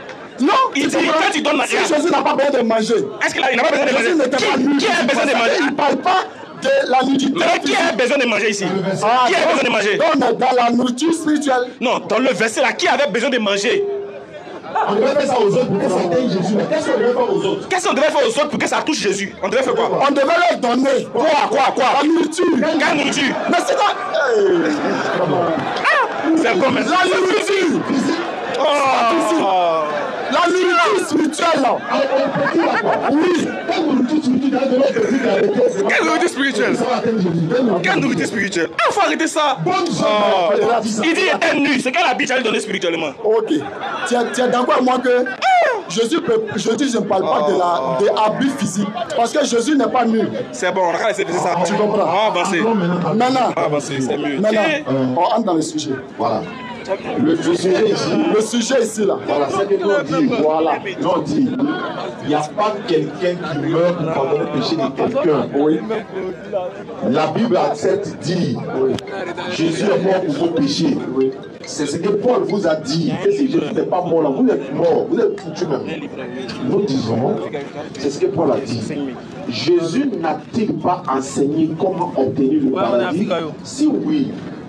Non, Il tu dit, quand il donne la- Si Jésus n'a pas besoin de manger. Est-ce qu'il a- il n'a pas besoin de Jésus manger? n'était pas qui, a besoin de manger? Il ne parle pas de la nudité. Mais qui a besoin de manger ici? Ah, Qui a donc- besoin de manger? Donc, dans la nourriture spirituelle. Non, dans le verset là, qui avait besoin de manger? On devait faire ça aux autres pour que ça atteigne Jésus. Mais qu'est-ce qu'on devait faire aux autres? Qu'est-ce qu'on devait faire aux autres pour que ça touche Jésus? On devait faire quoi? On devait leur donner. Quoi, quoi, quoi? La nourriture. Quelle nourriture? Mais c'est là. C'est bon, mais... La. Oh. La nourriture spirituelle. là. Oui. Quelle nourriture spirituelle? Quelle nourriture spirituelle? Ah, faut arrêter ça Bonne Oh. Il dit il était nu, c'est quelle habitude à lui donner spirituellement? Ok. Tu es, tu es d'accord moi que Jésus, peut, je dis, je ne parle pas de la de habits physiques. Parce que Jésus n'est pas nu. C'est bon, on va laisser ça. Tu comprends On va avancer. Maintenant. Maintenant, On va avancer, c'est mieux. maintenant, Eh, on entre dans le sujet. Voilà. Le, sujet ici, Le sujet ici, là. voilà, c'est que nous on dit, Voilà. nous on dit, il n'y a pas quelqu'un qui meurt pour pardonner le péché de quelqu'un. Oui. La Bible accepte dit, Jésus est mort pour vos péchés. C'est ce que Paul vous a dit. Que si Jésus n'est pas mort là, vous êtes mort, vous êtes foutu même. Nous disons, c'est ce que Paul a dit. Jésus n'a-t-il pas enseigné comment obtenir le paradis? Si oui,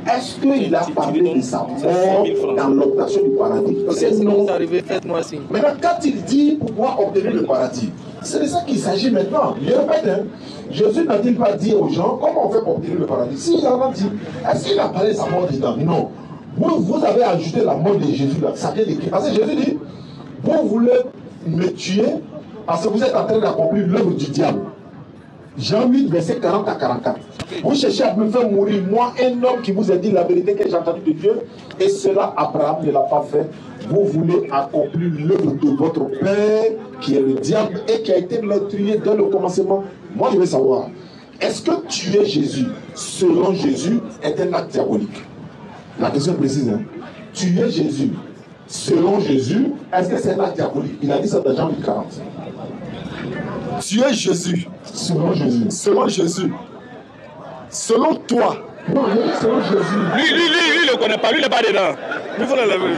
est-ce qu'il a parlé de sa mort dans l'obtention du paradis? C'est non. Maintenant, quand il dit pouvoir obtenir le paradis, c'est de ça qu'il s'agit maintenant. Je répète, hein, Jésus n'a-t-il pas dit aux gens comment on fait pour obtenir le paradis? Si, il en a dit. Est-ce qu'il a parlé de sa mort dedans? Non. Vous, vous avez ajouté la mort de Jésus là. Ça vient d'écrire. Parce que Jésus dit Vous voulez me tuer parce que vous êtes en train d'accomplir l'œuvre du diable. Jean 8, verset 40 à 44. Vous cherchez à me faire mourir, moi, un homme qui vous a dit la vérité que j'ai entendue de Dieu, et cela, Abraham ne l'a pas fait. Vous voulez accomplir l'œuvre de votre Père, qui est le diable, et qui a été meurtrier dès le commencement. Moi, je veux savoir, est-ce que tuer Jésus, selon Jésus, est un acte diabolique La question est précise. Hein? Tuer Jésus, selon Jésus, est-ce que c'est un acte diabolique? Il a dit ça dans Jean 8, 40. Tu es Jésus. Selon Jésus. Selon Jésus. Selon toi. Non, selon Jésus. Lui, lui, lui, lui, il ne connaît pas, lui, il n'est pas dedans. Il faut le lever.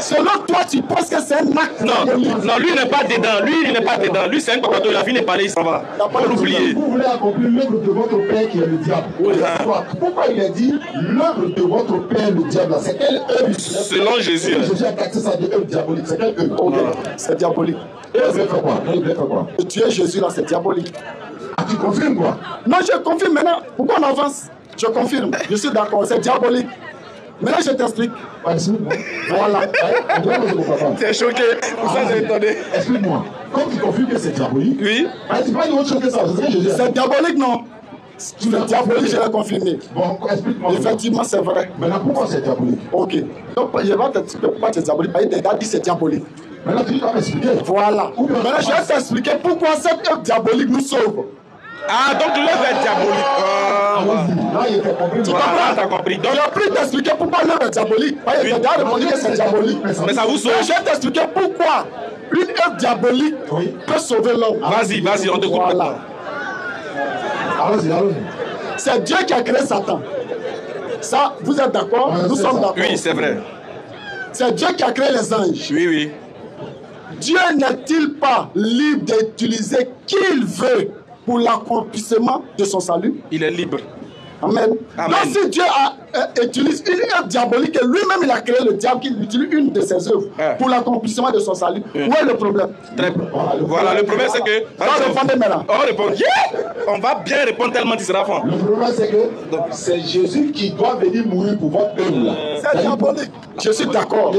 Selon toi, tu penses que c'est un acte Non, non, lui, n'est pas dedans. Lui, il n'est pas dedans. Lui, c'est un papato, il a fini de parler, il s'en va. Il a pas Faut l'oublier. Vous voulez accomplir l'œuvre de votre Père qui est le diable. Pourquoi Pourquoi il a dit l'œuvre de votre Père le diable? C'est quelle œuvre? Selon Jésus. hein. Jésus a taxé ça de œuvre diabolique. C'est quelle œuvre? C'est diabolique. Et il voulait faire quoi? Faire Jésus là, c'est diabolique. Ah, tu confirmes quoi? Non, je confirme maintenant. Pourquoi on avance? Je confirme. Je suis d'accord, c'est diabolique. Maintenant, je t'explique. Ouais, Explique-moi. Voilà. Pas. T'es choqué. Pour ça, j'ai étonné. Explique-moi. Comme tu confirmes que c'est diabolique, Oui. bah, tu peux dire autre chose que ça. C'est ce. C'est diabolique, non? C'est diabolique, je l'ai confirmé. Bon, explique-moi. Effectivement, c'est vrai. Maintenant, pourquoi c'est diabolique? Ok. Donc, je vais t'expliquer pourquoi c'est diabolique? Parce que des gars disent c'est diabolique. Maintenant, tu dois m'expliquer. Voilà. Maintenant, je vais t'expliquer pourquoi cette œuvre diabolique nous sauve. Ah, donc l'œuvre est diabolique. Ah, compris. Tu comprends t'as compris. Donc, Je vais plus t'expliquer pourquoi l'œuvre est diabolique. Les gars répondu que c'est diabolique. mais ça vous sauve. Je vais t'expliquer pourquoi une œuvre diabolique Oui. peut sauver l'homme. Vas-y, vas-y, on te coupe. Voilà. Allons-y, allons-y. C'est Dieu qui a créé Satan. Ça, vous êtes d'accord? Ouais, Nous sommes d'accord. Oui, c'est vrai. C'est Dieu qui a créé les anges. Oui, oui. Dieu n'est-il pas libre d'utiliser qui il veut? Pour l'accomplissement de son salut Il est libre. Amen. Amen. Donc si Dieu a, euh, utilise une œuvre diabolique et lui-même il a créé le diable qui utilise une de ses œuvres Ouais. pour l'accomplissement de son salut, où est le problème? Très bien. Voilà, le problème c'est que. On. On répond. Yeah! On va bien répondre tellement tu seras fort. Le problème, c'est que c'est Jésus qui doit venir mourir pour votre œuvre. C'est diabolique. Je suis d'accord.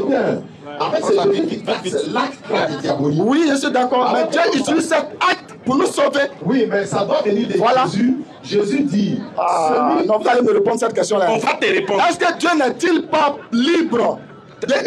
En fait, c'est l'acte diabolique. Oui, je suis d'accord. Mais Dieu utilise cet acte pour nous sauver. Oui, mais ça doit venir de Voilà. Jésus. Jésus dit, Ah, celui non, vous allez me répondre cette question-là. On va te répondre. Est-ce que Dieu n'est-il pas libre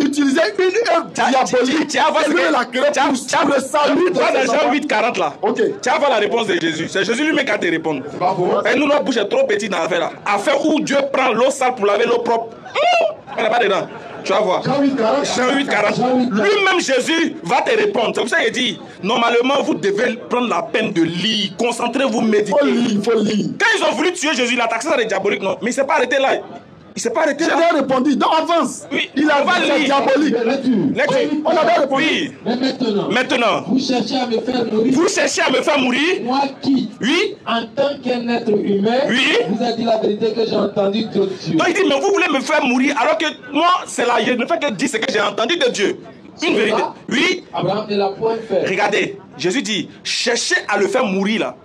d'utiliser une œuvre diabolique Tu vas voir que ce lui que- il a créée tu vas- pour, le salut de Jean enfants? 8, 40 là. Ok. Tu vas voir la réponse de Jésus. C'est Jésus lui-même qui a te répondre. c'est pas faux. Et nous, notre bouche est trop petite dans l'affaire là. Affaire où Dieu prend l'eau sale pour laver l'eau propre. Hum, On n'est pas dedans. Tu vas voir. Jean 8, 40. Jean 8, 40. Lui-même, Jésus va te répondre. C'est pour ça qu'il dit normalement, vous devez prendre la peine de lire, concentrez-vous, Il méditer. faut lire, il faut lire. Quand ils ont voulu tuer Jésus, il a taxé ça des diaboliques, non Mais il s'est pas arrêté là. Il s'est pas arrêté J'ai déjà répondu, donc avance. Oui, Il a dit c'est diabolique. Lecture. On a bien répondu. Oui. Mais maintenant, Maintenant, vous cherchez à me faire mourir. vous cherchez à me faire mourir Moi qui, Oui. en tant qu'un être humain, Oui. vous a dit la vérité que j'ai entendue de Dieu. Donc il dit, mais vous voulez me faire mourir alors que moi, c'est là, je ne fais que dire ce que j'ai entendu de Dieu. Une vérité. Oui. Abraham ne l'a point fait. Regardez, Jésus dit, cherchez à le faire mourir là.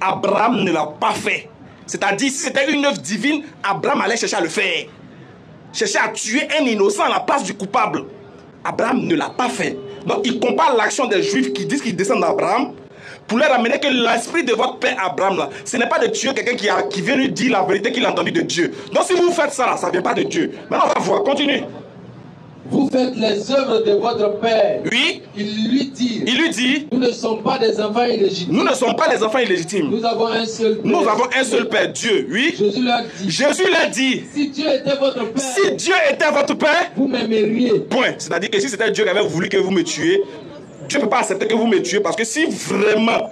Abraham ne l'a pas fait. C'est-à-dire, si c'était une œuvre divine, Abraham allait chercher à le faire. Chercher à tuer un innocent à la place du coupable. Abraham ne l'a pas fait. Donc il compare l'action des Juifs qui disent qu'ils descendent d'Abraham pour leur amener que l'esprit de votre père Abraham, ce n'est pas de tuer quelqu'un qui, qui vient lui dire la vérité qu'il a entendue de Dieu. Donc si vous faites ça, là, ça ne vient pas de Dieu. Maintenant, on va voir, continue. Vous faites les œuvres de votre père. Oui, Il lui dit, il lui dit, nous ne sommes pas des enfants illégitimes. nous ne sommes pas les enfants illégitimes. Nous avons un seul père. Nous avons un seul Père, Dieu, oui. Jésus leur dit, Jésus l'a dit, si Dieu était votre père, si Dieu était votre Père, vous m'aimeriez. point. C'est-à-dire que si c'était Dieu qui avait voulu que vous me tuiez, Dieu ne peut pas accepter que vous me tuiez parce que si vraiment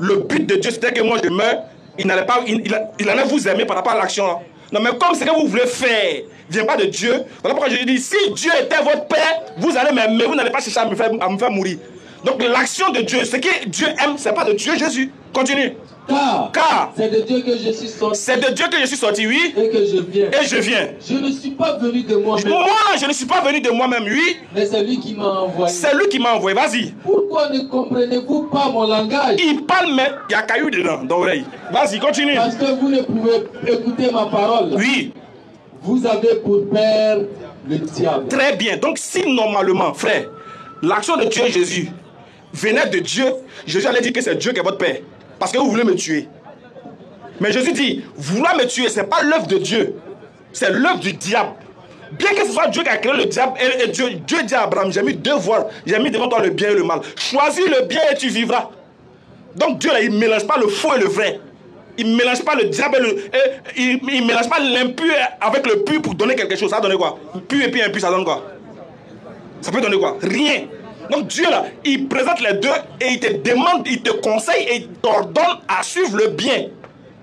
le but de Dieu c'était que moi je meure, il n'allait pas, il, il- il allait vous aimer par rapport à l'action. Non, mais comme ce que vous voulez faire vient pas de Dieu, voilà pourquoi je dis si Dieu était votre Père, vous allez m'aimer, vous n'allez pas chercher à me faire, me faire mourir. Donc l'action de Dieu, ce que Dieu aime, c'est pas de Dieu Jésus. Continue. Car, Car c'est de Dieu que je suis sorti c'est de Dieu que je suis sorti, oui, et que je viens. et je viens. Je ne suis pas venu de moi-même, Moi, je ne suis pas venu de moi-même, oui. mais c'est lui qui m'a envoyé. C'est lui qui m'a envoyé. Vas-y. Pourquoi ne comprenez-vous pas mon langage? Il parle, mais il y a caillou dedans, dans l'oreille. Vas-y, continue. Parce que vous ne pouvez écouter ma parole. Oui, Vous avez pour père le diable. très bien. Donc, si normalement, frère, l'action de tuer Jésus venait de Dieu, Jésus allait dire que c'est Dieu qui est votre père. Parce que vous voulez me tuer. Mais Jésus dit, vouloir me tuer, ce n'est pas l'œuvre de Dieu. C'est l'œuvre du diable. Bien que ce soit Dieu qui a créé le diable, Dieu, Dieu dit à Abraham, j'ai mis deux voies, j'ai mis devant toi le bien et le mal. Choisis le bien et tu vivras. Donc Dieu, il ne mélange pas le faux et le vrai. Il ne mélange pas le diable et le... il mélange pas l'impur avec le pur pour donner quelque chose. Ça donne quoi? Pur et puis impur, ça donne quoi? Ça peut donner quoi? Rien. Donc Dieu, là, il présente les deux et il te demande, il te conseille et il t'ordonne à suivre le bien.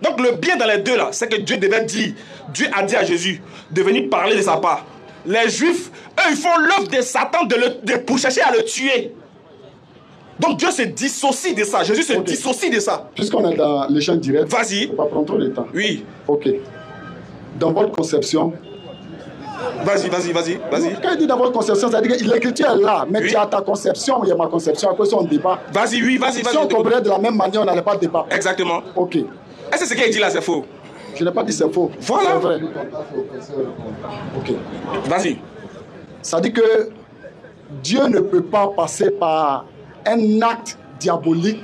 Donc le bien dans les deux, là, c'est que Dieu devait dire, Dieu a dit à Jésus de venir parler de sa part. Les Juifs, eux, ils font l'œuvre de Satan de le, de- pour chercher à le tuer. Donc Dieu se dissocie de ça. Jésus se dissocie de ça. Puisqu'on est dans l'échange direct, Vas-y. on va pas prendre trop de temps. Oui. Ok. Dans votre conception, Vas-y, vas-y, vas-y, vas-y. quand il dit dans votre conception, ça veut dire que l'écriture est là, mais Oui. tu as ta conception, il y a ma conception, à cause on débat. Vas-y, oui, vas-y, Si vas-y. on comprenait de la même manière, on n'allait pas débattre. Exactement. Ok. Est-ce que ce qu'il dit là, c'est faux? Je n'ai pas dit c'est faux. Voilà. C'est vrai. Ok. Vas-y. Ça dit que Dieu ne peut pas passer par un acte diabolique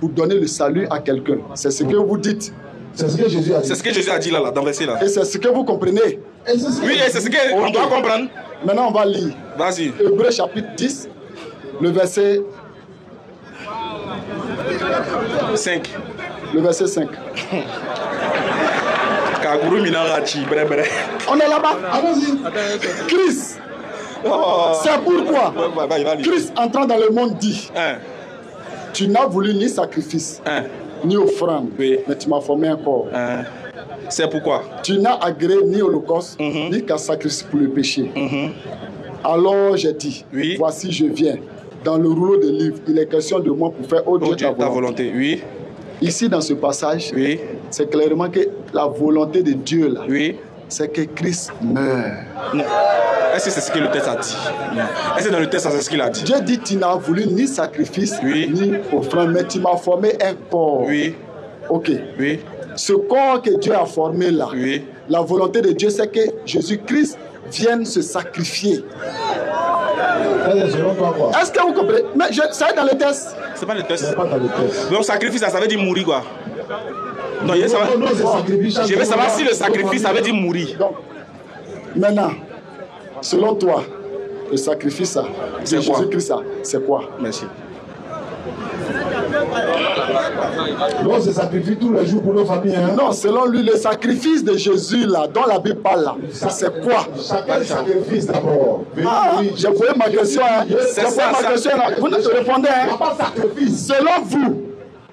pour donner le salut à quelqu'un. C'est ce que vous dites. C'est ce que Jésus a dit. C'est ce que Jésus a dit là, là dans le verset là. Et c'est ce que vous comprenez. Et ce Oui, et c'est ce qu'on doit comprendre. Maintenant, on va lire. Vas-y. Hébreu chapitre 10, le verset, 5. le verset 5. Kaguru Minarachi, bre bre. On est là-bas. Allons-y. Christ, Oh. c'est pourquoi. Christ entrant dans le monde dit Un, Tu n'as voulu ni sacrifice, un, ni offrande, Oui. mais tu m'as formé un corps. un. C'est pourquoi. Tu n'as agréé ni holocauste, Mhm. ni qu'un sacrifice pour le péché. Alors j'ai dit Oui. Voici, je viens. Dans le rouleau de livres, il est question de moi pour faire, oh Dieu, Oh Dieu, ta ta volonté. volonté. Oui, Ici, dans ce passage, oui, c'est clairement que la volonté de Dieu, là, oui. c'est que Christ meure. Non. Est-ce que c'est ce que le texte a dit? Non. Est-ce que dans le texte, c'est ce qu'il a dit? Dieu dit Tu n'as voulu ni sacrifice, Oui. ni offrande, mais tu m'as formé un corps. Oui, Ok. oui, Ce corps que Dieu a formé là, oui. la volonté de Dieu, c'est que Jésus-Christ vienne se sacrifier. Est-ce que vous comprenez? Mais je, ça est dans le texte. C'est pas le texte. pas dans le texte. Donc, sacrifice, ça, ça veut dire mourir quoi Non, je veux savoir, Non, sacrifice. je veux savoir si le sacrifice, ça veut dire mourir. Donc, maintenant, selon toi, le sacrifice, ça, C'est quoi? Jésus-Christ, ça, c'est quoi? Merci. Non, c'est sacrifice tous les jours pour nos familles. Hein? Non, selon lui, le sacrifice de Jésus, là, dont la Bible parle, là, ça, c'est quoi? Chacun sacrifice d'abord. Ah, j'ai posé ma question. Hein. J'ai posé ma question. Vous ne répondez. N'y a Hein. pas sacrifice. Selon vous,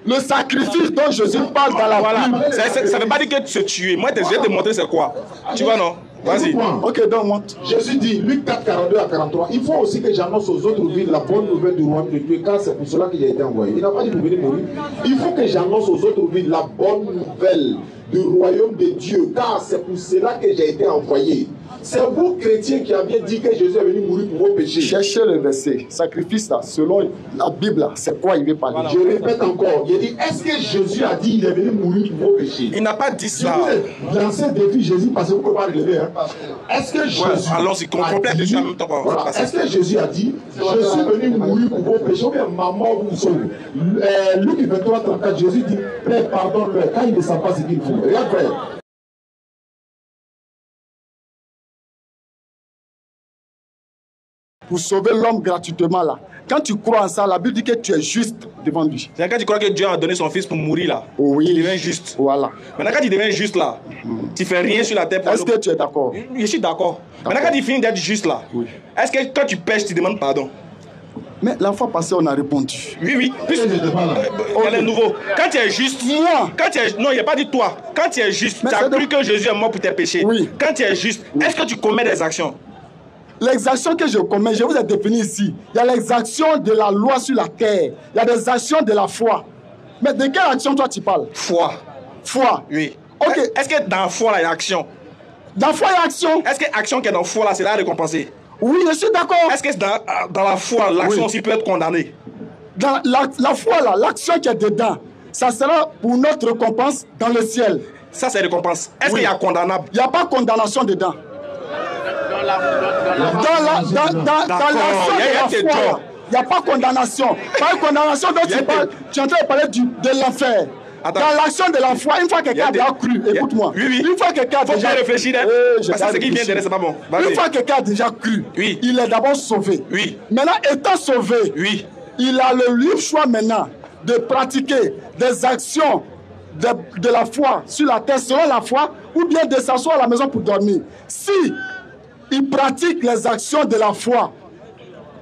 le sacrifice dont Jésus parle dans la Voilà. Bible. Ça, ça veut pas dire que tu se tuer. Moi, je vais te montrer c'est quoi. Tu vois, non? Vas-y. Ok, donc. Jésus dit, Luc 4, 42 à 43, il faut aussi que j'annonce aux autres villes la bonne nouvelle du royaume de Dieu, car c'est pour cela qu'il a été envoyé. Il n'a pas dit de venir mourir. Il faut que j'annonce aux autres villes la bonne nouvelle du royaume de Dieu, car c'est pour cela que j'ai été envoyé. C'est vous, chrétiens, qui aviez dit que Jésus est venu mourir pour vos péchés. Cherchez le verset. Sacrifice, là, selon la Bible, là, c'est quoi il veut parler? Je répète encore, il dit, est-ce que Jésus a dit qu'il est venu mourir pour vos péchés? Il n'a pas dit ça. vous un défi Jésus parce que vous ne pouvez pas relever. Hein. Est-ce que Jésus. allons-y, qu'on a complète dit- déjà en même temps qu'on va Voilà. Est-ce que Jésus a dit Je suis venu mourir pour vos péchés? Ou bien ma mort vous sauve euh, Luc 23, 34, Jésus dit Père, pardonne-leur quand ils ne savent pas ce qu'ils font. Regarde, frère. Pour sauver l'homme gratuitement, là. Quand tu crois en ça, la Bible dit que tu es juste devant lui. C'est quand tu crois que Dieu a donné son fils pour mourir là. Oui. Il devient juste. Voilà. Maintenant, quand il devient juste là, tu fais rien sur la terre pour Est-ce que tu es d'accord? Je suis d'accord. Maintenant, quand il finit d'être juste là, Oui. est-ce que quand tu pêches, tu demandes pardon? Mais la fois passée, on a répondu. Oui, oui. Il y a les nouveaux. Quand tu es juste, Moi. quand tu es, non, il n'y a pas dit toi. Quand tu es juste, Mais tu as cru de- que Jésus est mort pour tes péchés. Oui. Quand tu es juste, est-ce que tu commets des actions? Les actions que je commets, je vous ai défini ici. Il y a les actions de la loi sur la terre. Il y a des actions de la foi. Mais de quelle action toi tu parles? Foi. Foi. Oui. Ok. Est-ce que dans la foi, il y a action? Dans foi, il y a action. Est-ce que l'action qui est dans la foi, là, c'est là récompensée Oui, je suis d'accord. Est-ce que dans, dans la foi, l'action Oui. aussi peut être condamnée? Dans la, la foi, là, l'action qui est dedans, ça sera pour notre récompense dans le ciel. Ça, c'est récompense. Est-ce Oui. qu'il y a condamnable? Il n'y a pas condamnation dedans. Dans la- dans- dans- dans D'accord, l'action de la foi, il n'y a pas condamnation. Par condamnation tu parles, tu es en train de parler du- de l'enfer. Attends. Dans l'action de la foi, une fois que quelqu'un a cru, écoute-moi. Oui, oui. Une fois que quelqu'un a déjà hein. J'ai Parce que ce qui vient derrière, c'est pas bon. Une fois que quelqu'un a déjà cru, Oui. il est d'abord sauvé. Oui. Maintenant, étant sauvé, Oui. il a le libre choix maintenant de pratiquer des actions de, de la foi sur la terre selon la foi ou bien de s'asseoir à la maison pour dormir. Si il pratique les actions de la foi,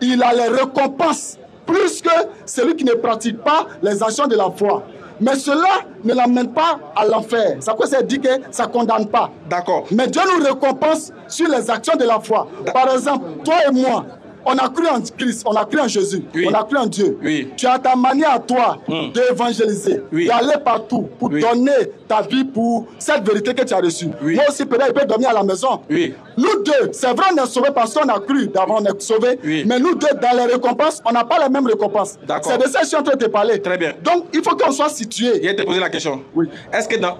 il a les récompenses plus que celui qui ne pratique pas les actions de la foi. Mais cela ne l'amène pas à l'enfer. Ça quoi ça dit que ça ne condamne pas. D'accord. Mais Dieu nous récompense sur les actions de la foi. Par exemple, toi et moi, on a cru en Christ, on a cru en Jésus, Oui. on a cru en Dieu. Oui. Tu as ta manière à toi Hmm. d'évangéliser, Oui. d'aller partout pour donner ta vie pour cette vérité que tu as reçue. Moi aussi, peut-être, je peux dormir à la maison. Oui. Nous deux, c'est vrai, on est sauvés parce qu'on a cru d'avant, on est sauvés. Mais nous deux, dans les récompenses, on n'a pas les mêmes récompenses. C'est de ça que je suis en train de te parler. Très bien. Donc, il faut qu'on soit situé. Je vais te poser la question. Oui. Est-ce que dans.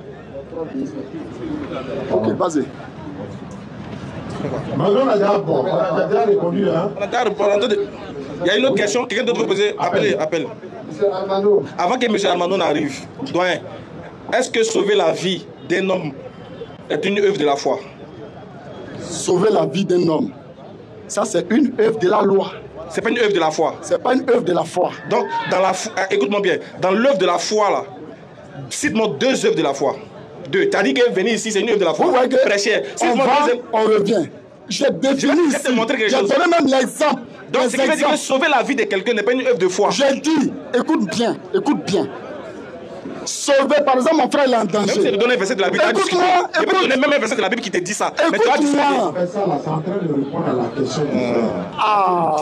Ok, vas-y. Maintenant, on a déjà, bon, on a déjà répondu. Hein. On a déjà répondu. Il y a une autre question, quelqu'un d'autre veut poser Appelez, appelle. Monsieur Armando, Avant que M. Armando n'arrive, doyen, est-ce que sauver la vie d'un homme est une œuvre de la foi? Sauver la vie d'un homme. Ça, c'est une œuvre de la loi. C'est pas une œuvre de la foi. C'est pas une œuvre de la foi. Donc, dans la foi, ah, écoute-moi bien, dans l'œuvre de la foi, là, cite-moi deux œuvres de la foi. Deux. Tu as dit que venir ici, c'est une œuvre de la foi. Vous voyez que Prêcher. on va, on revient. J'ai défini Je vais ici. chose. donné même l'exemple. Donc, ce qui veut dire que sauver la vie de quelqu'un n'est pas une œuvre de foi. J'ai dit, écoute bien, écoute bien. Sauver, par exemple, mon frère, il est en Même si je te danger. donne un verset de la Bible, tu as discuté. Écoute-moi, Je peux te écoute. donner même un verset de la Bible qui te dit ça. Mais tu. Écoute-moi. fait ça, là, c'est en train de répondre à la question du frère. Ah.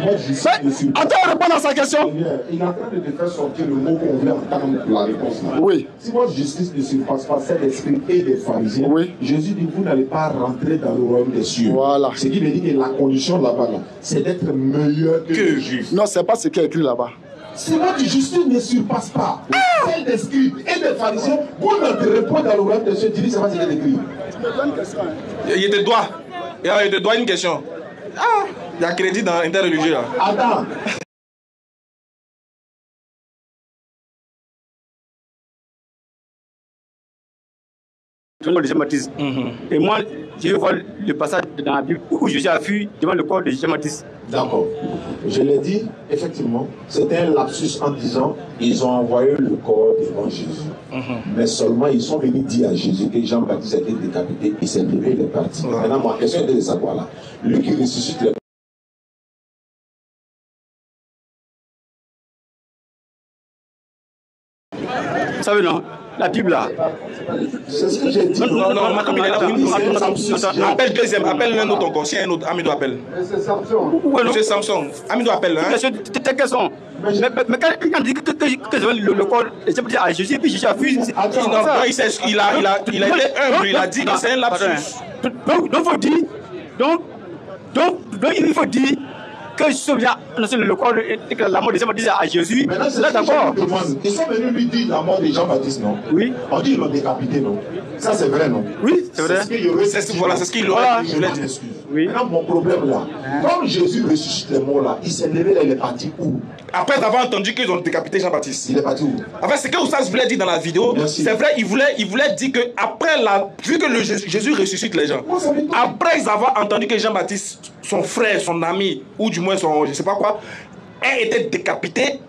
Attends, répondre à sa question. Il est en train de te faire sortir le mot qu'on veut entendre pour la réponse là. Oui. Si votre justice ne surpasse pas celle des scribes et des pharisiens, Oui. Jésus dit vous n'allez pas rentrer dans le royaume des cieux. Voilà. Ce qui veut dire que la condition là-bas, là, c'est d'être meilleur que, Que juifs. Non, c'est pas ce qui est écrit là-bas. Si votre justice ne surpasse pas celle des scribes et des pharisiens, vous n'entrez pas dans le royaume des cieux. Tu dis c'est pas ce qui est écrit. Il te doit. Il te doit une question. Ah, il y a crédit dans l'interreligieux là. Attends. Devant le Jean-Baptiste. Et moi, je vois le passage dans la Bible où Jésus a fui devant le corps de Jean-Baptiste. D'accord. Je l'ai dit, effectivement, c'était un lapsus en disant ils ont envoyé le corps devant Jésus. Mais seulement ils sont venus dire à Jésus que Jean-Baptiste a été décapité, il s'est levé, il est parti. Maintenant, ma question était de savoir là. Lui qui ressuscite les Vous savez, non? La Bible, là. C'est ce que j'ai dit. Non, non, c'est- c'est- attends. Appelle deuxième, appelle un autre encore. Si un autre, Amido appelle. Ouais, non. Monsieur Samson, Amido appelle. Hein? Question, Tes questions. Mais, quand, on dit que, que, que, que devant le, le corps à Jésus, puis Jésus a fui. c'est- Attends, c'est Non, ça. non, il, il a, il, a, il a été humble, il a dit que Non, c'est un lapsus. Donc, donc, faut dire. Donc, donc, donc, il faut dire que je annoncé le corps de la mort de Jean-Baptiste à Jésus. Là, d'accord. Ils sont venus lui dire la mort de Jean-Baptiste, non Oui. On dit qu'ils l'ont décapité, non Ça, c'est vrai, non Oui, c'est vrai. C'est ce- voilà, c'est ce qu'il. Je. Oui. Maintenant, mon problème là, comme Jésus ressuscite les morts là, il s'est levé là, il est parti où Après avoir entendu qu'ils ont décapité Jean-Baptiste. Il est parti où En fait, ce que Oussas voulait dire dans la vidéo, c'est vrai, il voulait, il voulait dire que après la, vu que le Jésus, ressuscite les gens, après avoir entendu que Jean-Baptiste, son frère, son ami, ou du moins son, je sais pas quoi, a été décapité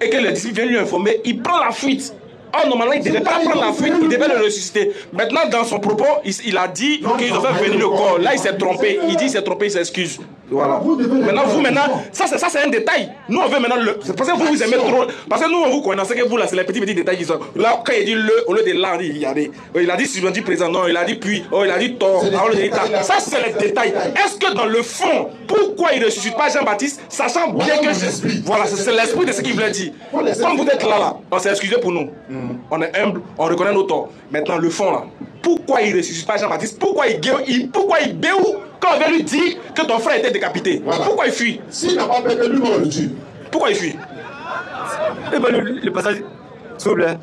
et que les disciples viennent lui informer, il prend la fuite. Oh, normalement, il ne devait pas prendre la fuite, il devait le ressusciter. Maintenant, dans son propos, il, il a dit Non, qu'ils ont non, fait venir le corps. Là, il s'est trompé. Il dit il s'est trompé, il s'excuse. Voilà. Vous Maintenant, vous, maintenant, ça, c'est ça, c'est un détail. Nous, on veut maintenant le. C'est parce que vous, vous aimez trop. Parce que nous, on vous connaissez que vous, là, c'est les petits, petits détails qui sont. Là, quand il dit le, au lieu de là, on dit, regardez. Oh, Il a dit subvendu présent, non, il a dit puis, oh, il a dit tort. C'est Ah. Ça, c'est les détails. Est-ce que dans le fond, pourquoi il ne ressuscite pas Jean-Baptiste, sachant bien que c'est. Voilà, c'est c'est l'esprit de ce qu'il voulait dire. Comme vous êtes là, là, on s'est excusé pour nous. On est humble, on reconnaît nos torts. Maintenant, le fond, là. Pourquoi il ne ressuscite pas Jean-Baptiste? Pourquoi il, gué- il, pourquoi il béou quand on vient lui dire que ton frère était décapité Voilà. Pourquoi il fuit? S'il n'a pas péché, lui, on le tue. Pourquoi il fuit? Et ben, le, le passage, s'il vous plaît.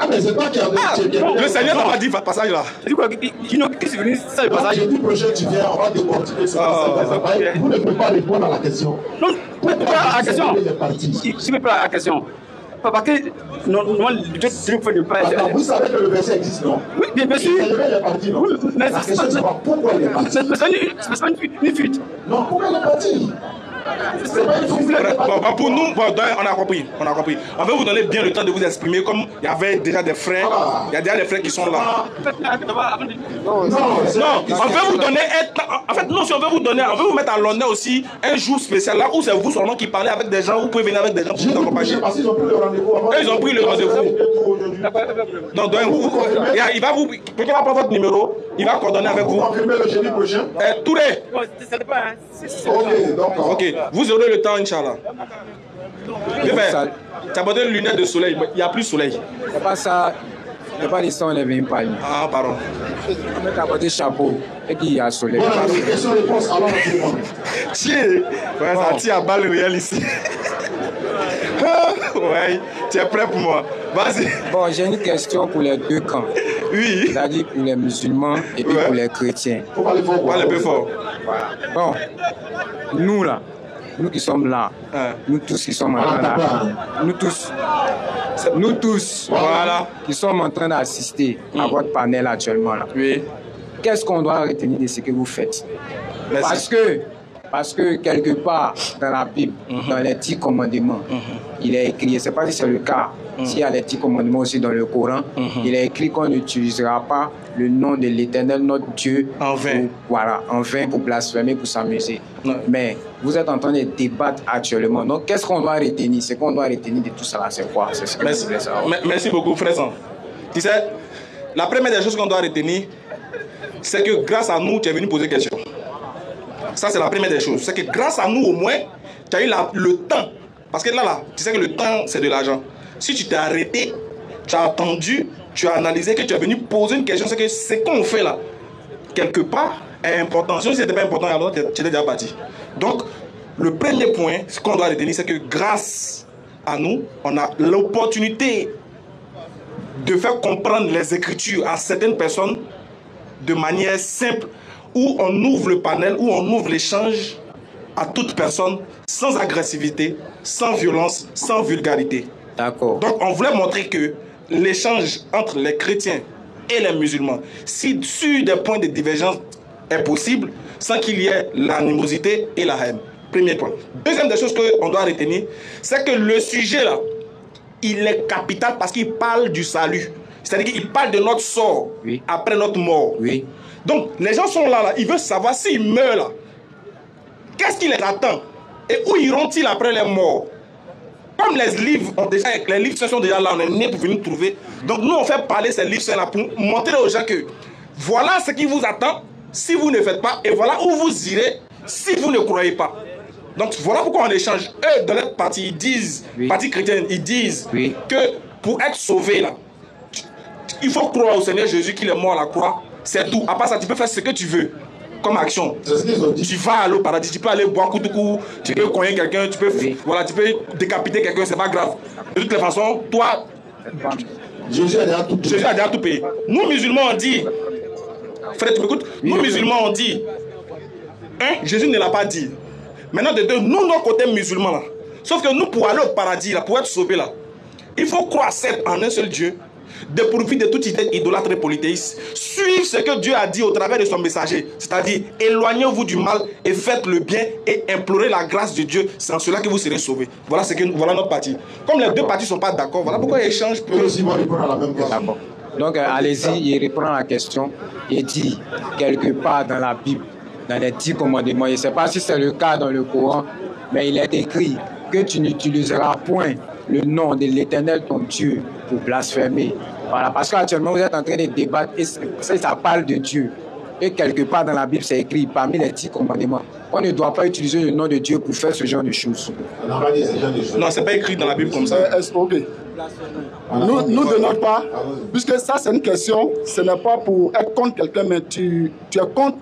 Ah, mais c'est toi qui as Ah, tu es bien- Le Seigneur n'a pas dit ce passage là. Je dis quoi? Qu'est-ce que c'est venu ça le Donc, passage? jeudi prochain, tu viens, on va décortiquer ce Ah, passage. Vous ne pouvez pas répondre à la question. Non, pas à la question. Il ne peux pas à la question. Pas Parce que Dieu Dieu ne pas. Vous savez que le verset existe, non? Oui, bien, bien sûr. Il est levé, il est parti, non? Oui, mais La c'est question, pas- c'est pas pourquoi il est parti. C'est une fuite. Non, pourquoi il est parti? Bon, bon, pour nous, bon, donc, on a compris. On a compris. On veut vous donner bien le temps de vous exprimer comme il y avait déjà des frères. Il y a déjà des frères qui sont là. Non, on veut vous donner un temps. En fait, non, si on veut vous donner, on veut vous mettre à l'honneur aussi un jour spécial là où c'est vous seulement qui parlez avec des gens. Vous pouvez venir avec des gens pour vous accompagner. qu'ils ont pris le rendez-vous ils ont pris le rendez-vous. Donc, donc, vous, vous- il, va vous. Quelqu'un va prendre votre numéro. Il va coordonner avec Vous vous. le jeudi prochain? Eh, Touré. Hein. Ok, donc. Ok, vous aurez le temps, Inch'Allah. Tu as besoin de lunettes de soleil. mais Il n'y a plus de soleil. C'est pas ça. C'est pas l'histoire, on est venu Ah, pardon. On met côté chapeau et qu'il y a soleil. Voilà, les questions-réponses avant tout le monde. Tiens, ouais, ça tire à balle réelle ici. ouais, tu es prêt pour moi? Vas-y. Bon, j'ai une question pour les deux camps. Oui. C'est-à-dire pour les musulmans et puis Ouais. pour les chrétiens. Faut parler fort. Parle un peu fort. Bon, nous là, nous qui sommes là, Hein. nous tous qui sommes en Ah, train pas, d'assister, nous tous, nous tous, Voilà. qui sommes en train d'assister à votre panel actuellement là, Oui. qu'est-ce qu'on doit retenir de ce que vous faites? Merci. Parce que, parce que quelque part dans la Bible, Mhm. dans les dix commandements, il est écrit, je ne sais pas si c'est le cas, Mhm. s'il y a les dix commandements aussi dans le Coran, il est écrit qu'on n'utilisera pas le nom de l'éternel notre Dieu En vain. pour- voilà, en vain pour blasphémer, pour s'amuser. Mais vous êtes en train de débattre actuellement. Donc qu'est-ce qu'on doit retenir? Ce qu'on doit retenir de tout ça c'est quoi? C'est ce que Merci, merci beaucoup, frère. Tu sais, la première des choses qu'on doit retenir, c'est que grâce à nous, tu es venu poser question. Ça, c'est la première des choses. C'est que grâce à nous, au moins, tu as eu la- le temps. Parce que là, là, tu sais que le temps, c'est de l'argent. Si tu t'es arrêté, tu as attendu, tu as analysé, que tu es venu poser une question, c'est que ce qu'on fait là, quelque part, est important. Si ce n'était pas important, alors tu étais déjà parti. Donc, le premier point, ce qu'on doit retenir, c'est que grâce à nous, on a l'opportunité de faire comprendre les Écritures à certaines personnes de manière simple, où on ouvre le panel, où on ouvre l'échange à toute personne, sans agressivité, sans violence, sans vulgarité. D'accord. Donc on voulait montrer que l'échange entre les chrétiens et les musulmans, si sur des points de divergence est possible, sans qu'il y ait l'animosité et la haine. Premier point. Deuxième des choses qu'on doit retenir, c'est que le sujet là, il est capital parce qu'il parle du salut. C'est-à-dire qu'il parle de notre sort Oui. après notre mort. Oui. Donc les gens sont là, là ils veulent savoir s'ils meurent là. Qu'est-ce qui les attend? Et où iront-ils après les morts? Comme les livres, ont déjà, les livres sont déjà là, on est né pour venir trouver. Donc nous, on fait parler ces livres là pour montrer aux gens que voilà ce qui vous attend si vous ne faites pas, et voilà où vous irez si vous ne croyez pas. Donc voilà pourquoi on échange. Eux, dans leur partie, ils disent, Oui. partie chrétienne, ils disent Oui. que pour être sauvé là, il faut croire au Seigneur Jésus qu'il est mort à la croix. C'est tout. À part ça, tu peux faire ce que tu veux comme action. C'est ce qu'ils ont dit. Tu vas aller au paradis, tu peux aller boire coup de coup, tu peux cogner quelqu'un, tu peux, voilà, tu peux décapiter quelqu'un, c'est pas grave. De toutes les façons, toi, Jésus a déjà tout Jésus a déjà tout payé. Nous, musulmans, on dit, frère, tu m'écoutes? Nous, musulmans, on dit, un, Jésus ne l'a pas dit. Maintenant, de deux, nous, notre côté musulman, là, sauf que nous, pour aller au paradis, là, pour être sauvés, là, il faut croire certes en un seul Dieu, dépourvu de toute idée idolâtre et polythéiste. Suivre ce que Dieu a dit au travers de son messager, c'est-à-dire éloignez-vous du mal et faites le bien et implorez la grâce de Dieu. C'est en cela que vous serez sauvés. Voilà, ce que, voilà notre parti. Comme les deux partis ne sont pas d'accord, voilà pourquoi ils échangent. D'accord. Donc, euh, allez-y, il reprend la question et dit quelque part dans la Bible, dans les dix commandements, je ne sais pas si c'est le cas dans le Coran, mais il est écrit que tu n'utiliseras point le nom de l'éternel ton Dieu pour blasphémer. Voilà, parce qu'actuellement, vous êtes en train de débattre et ça, ça parle de Dieu. Et quelque part dans la Bible, c'est écrit parmi les dix commandements. On ne doit pas utiliser le nom de Dieu pour faire ce genre de choses. Non, c'est pas écrit dans la Bible comme ça. Nous, nous de notre part, Ah, puisque ça c'est une question, ce n'est pas pour être contre quelqu'un, mais tu, tu es contre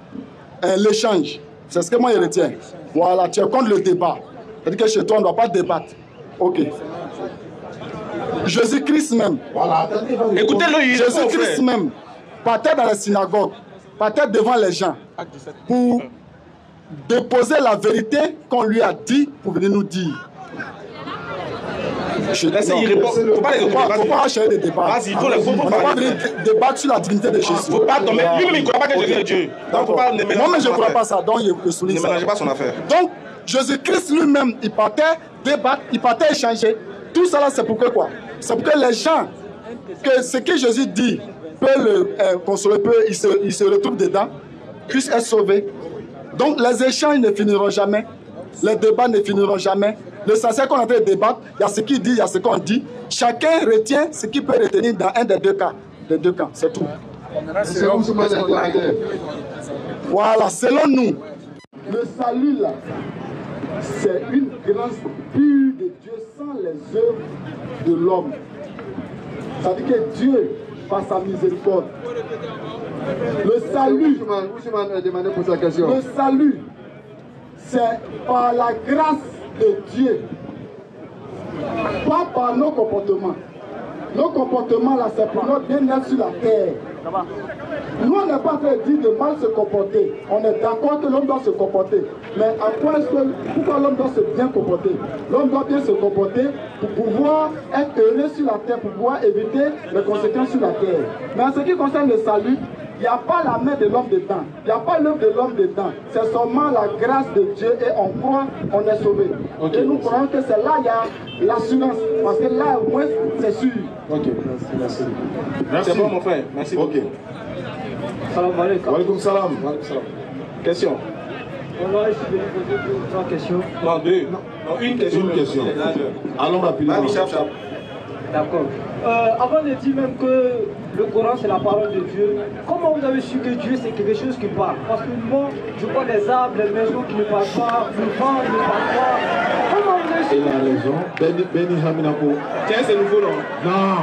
euh, l'échange. C'est ce que moi je retiens. Voilà, tu es contre le débat. C'est-à-dire que chez toi, on ne doit pas débattre. Ok. Jésus-Christ même, Voilà. Écoutez-le, Jésus-Christ même, partait dans la synagogue, partait devant les gens pour déposer la vérité qu'on lui a dit pour venir nous dire. Je- Laissez, non. il répond. Faut pas les Faut pas, pas enchaîner des débats. Vas-y, il faut les- faut- dé- débattre sur la divinité de Jésus. Faut pas tomber. Lui-même, il ne croit pas que Jésus est Dieu. Donc, faut pas Moi, mais je ne crois pas ça, donc je, souligne Ne mélangez pas son affaire. Donc, Jésus-Christ lui-même, il partait débattre, il partait échanger. Tout ça là, c'est pour que quoi? C'est pour que les gens, que ce que Jésus dit peut le euh, consoler, peut, il se, il se retrouve dedans, puissent être sauvés. Donc, les échanges ne finiront jamais. Les débats ne finiront jamais. L'essentiel qu'on est en train de débattre, il y a ce qu'il dit, il y a ce qu'on dit. Chacun retient ce qu'il peut retenir dans un des deux cas. Deux c'est tout. Voilà, selon nous, le salut là, c'est une grâce pure de Dieu sans les œuvres de l'homme. Ça veut dire que Dieu, par sa miséricorde, le salut, Ousmane a demandé pour sa question. le salut, c'est par la grâce de Dieu par nos comportements. Nos comportements là, c'est pour notre bien-être sur la terre. Nous, on n'est pas en train de de mal se comporter. On est d'accord que l'homme doit se comporter. Mais à quoi est-ce que, pourquoi l'homme doit se bien comporter? L'homme doit bien se comporter pour pouvoir être heureux sur la terre, pour pouvoir éviter les conséquences sur la terre. Mais en ce qui concerne le salut, il n'y a pas la main de l'homme dedans. Il n'y a pas l'œuvre de l'homme dedans. C'est seulement la grâce de Dieu et on croit, on est sauvé. Et nous croyons que c'est là il y a l'assurance. Parce que là, au moins, c'est sûr. Ok, merci, merci. Merci. C'est bon, mon frère. Merci. Ok. Salam alaikum. Wa alaikum salam. Question. On va essayer de poser trois questions. Non, deux. Non, une question. Une question. Allons rapidement. D'accord. Euh, avant de dire même que le Coran c'est la parole de Dieu, comment vous avez su que Dieu c'est quelque chose qui parle? Parce que moi, je vois des arbres, des maisons qui ne parlent pas, le vent ne parle pas. Comment vous avez su Il a raison. Benny, Benny Haminako. Tiens, c'est nouveau, non? Non.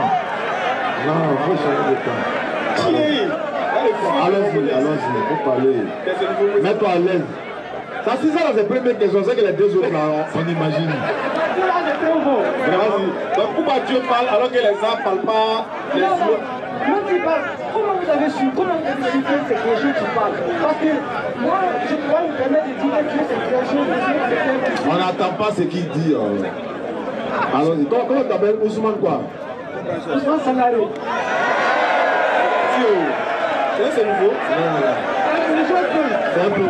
Non, il faut changer de temps. Qui Allons-y, allons-y, il faut parler. Mets-toi à l'aise. Ça, si ça, c'est la première question, c'est que les deux autres, là, on imagine. C'est. Donc, pourquoi Dieu parle alors que les arbres ne parlent pas les non. L'autre, il parle. Comment vous avez su Comment vous avez su que c'est quelque chose qui parle Parce que moi, je pourrais me permettre de dire que Dieu c'est quelque chose. On n'attend pas ce qu'il dit. euh. Allons-y. Comment comment t'appelles? Ousmane quoi? Ousmane Sangaré. C'est nouveau. C'est un peu,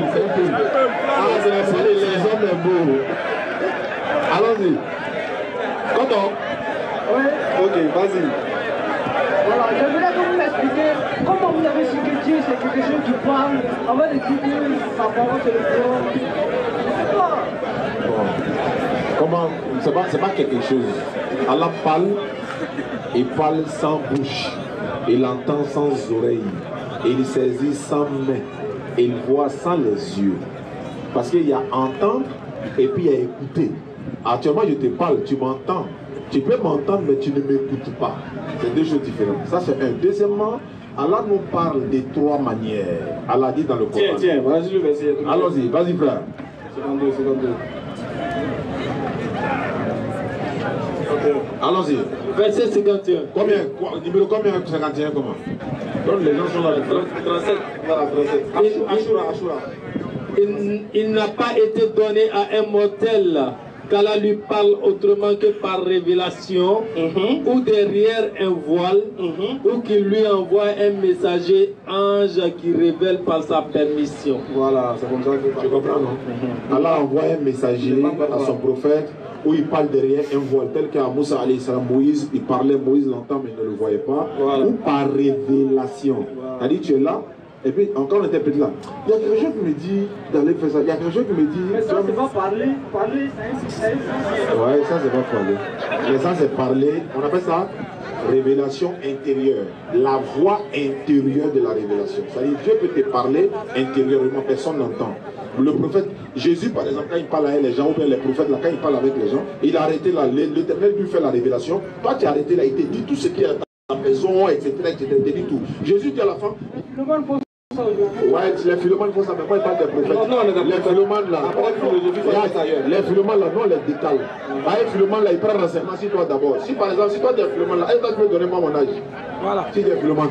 c'est les, hommes les beaux. Allons-y. Content Oui. Ok, vas-y. Voilà, je voulais que vous m'expliquiez comment vous avez su que Dieu c'est quelque chose qui parle avant de dire sa parole c'est le. Comment C'est pas, pas quelque chose. Allah parle, il parle sans bouche, il entend sans oreille, il saisit sans main, il voit sans les yeux. Parce qu'il y a entendre et puis il y a écouter. Actuellement, je te parle, tu m'entends. Tu peux m'entendre, mais tu ne m'écoutes pas. C'est deux choses différentes. Ça, c'est un. Deuxièmement, Allah nous parle de trois manières. Allah dit dans le Coran. Tiens, tiens, vas-y le verset. Allons-y, vas-y, frère. 52, 52. Allons-y. Verset 51. Combien? Quoi, Numéro combien? 51 comment? Donc les gens sont là. 37. Voilà, 37. Ashura, Ashura. Il, il n'a pas été donné à un mortel qu'Allah lui parle autrement que par révélation ou derrière un voile ou qu'il lui envoie un messager ange qui révèle par sa permission. Voilà, c'est comme ça que tu comprends, non? Allah envoie un messager à son prophète où il parle derrière un voile, tel qu'à Moussa Moïse, il parlait, Moïse l'entend mais il ne le voyait pas, ou par révélation. C'est-à-dire, tu es là, et puis encore on interprète là. Il y a quelque chose qui me dit d'aller faire ça, il y a quelque chose qui me dit. Mais ça, c'est pas parler. Parler, c'est un Ouais, ça c'est pas parler. Mais ça c'est parler, on appelle ça révélation intérieure. La voix intérieure de la révélation. C'est-à-dire Dieu peut te parler intérieurement, personne n'entend. Le prophète Jésus, par exemple, quand il parle avec les gens, ou bien les prophètes, là, quand il parle avec les gens, il a arrêté là, l'éternel lui fait la révélation. Toi, tu as arrêté là, il te dit tout ce qui est à ta maison, etc. etc. il te dit tout. Jésus dit à la fin, Le. Ouais, les philomanes font ça, mais moi, il parle des prophètes. Non, non, les les philomanes là, Après, philosophie, les philomanes là, non, on les décale. Ah, les philomanes là, ils prennent renseignement sur toi d'abord. Si par exemple, si toi tu es philomane là, est-ce que tu peux donner moi mon âge? Voilà. Si tu es philomane,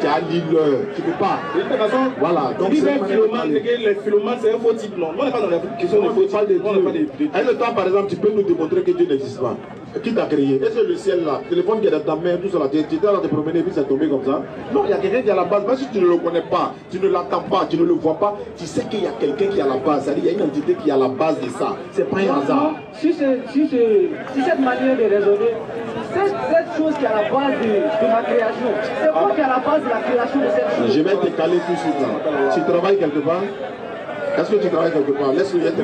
tu as dit l'heure, tu peux pas. De toute façon, Voilà, donc donc c'est c'est une manière de philomane, parler. c'est que les philomanes, c'est un faux type, non On n'est pas dans la question de faux type. Des. des- Est-ce que toi, par exemple, tu peux nous démontrer que Dieu n'existe pas Qui t'a créé Est-ce que le ciel là, le téléphone qui est dans ta main, tout ça là, tu étais là de te promener et puis c'est tombé comme ça? Non, il y a quelqu'un qui est à la base. Même si tu ne le connais pas, tu ne l'attends pas, tu ne le vois pas, tu sais qu'il y a quelqu'un qui est à la base. C'est-à-dire qu'il y a une entité qui est à la base de ça. C'est pas un hasard. non, si, si, cette manière de raisonner, cette, cette chose qui est à la base de, de ma création, c'est quoi qui est à la base de la création de cette chose Je vais te caler tout de suite là. Tu travailles quelque part? Est-ce que tu travailles quelque part? Laisse-le être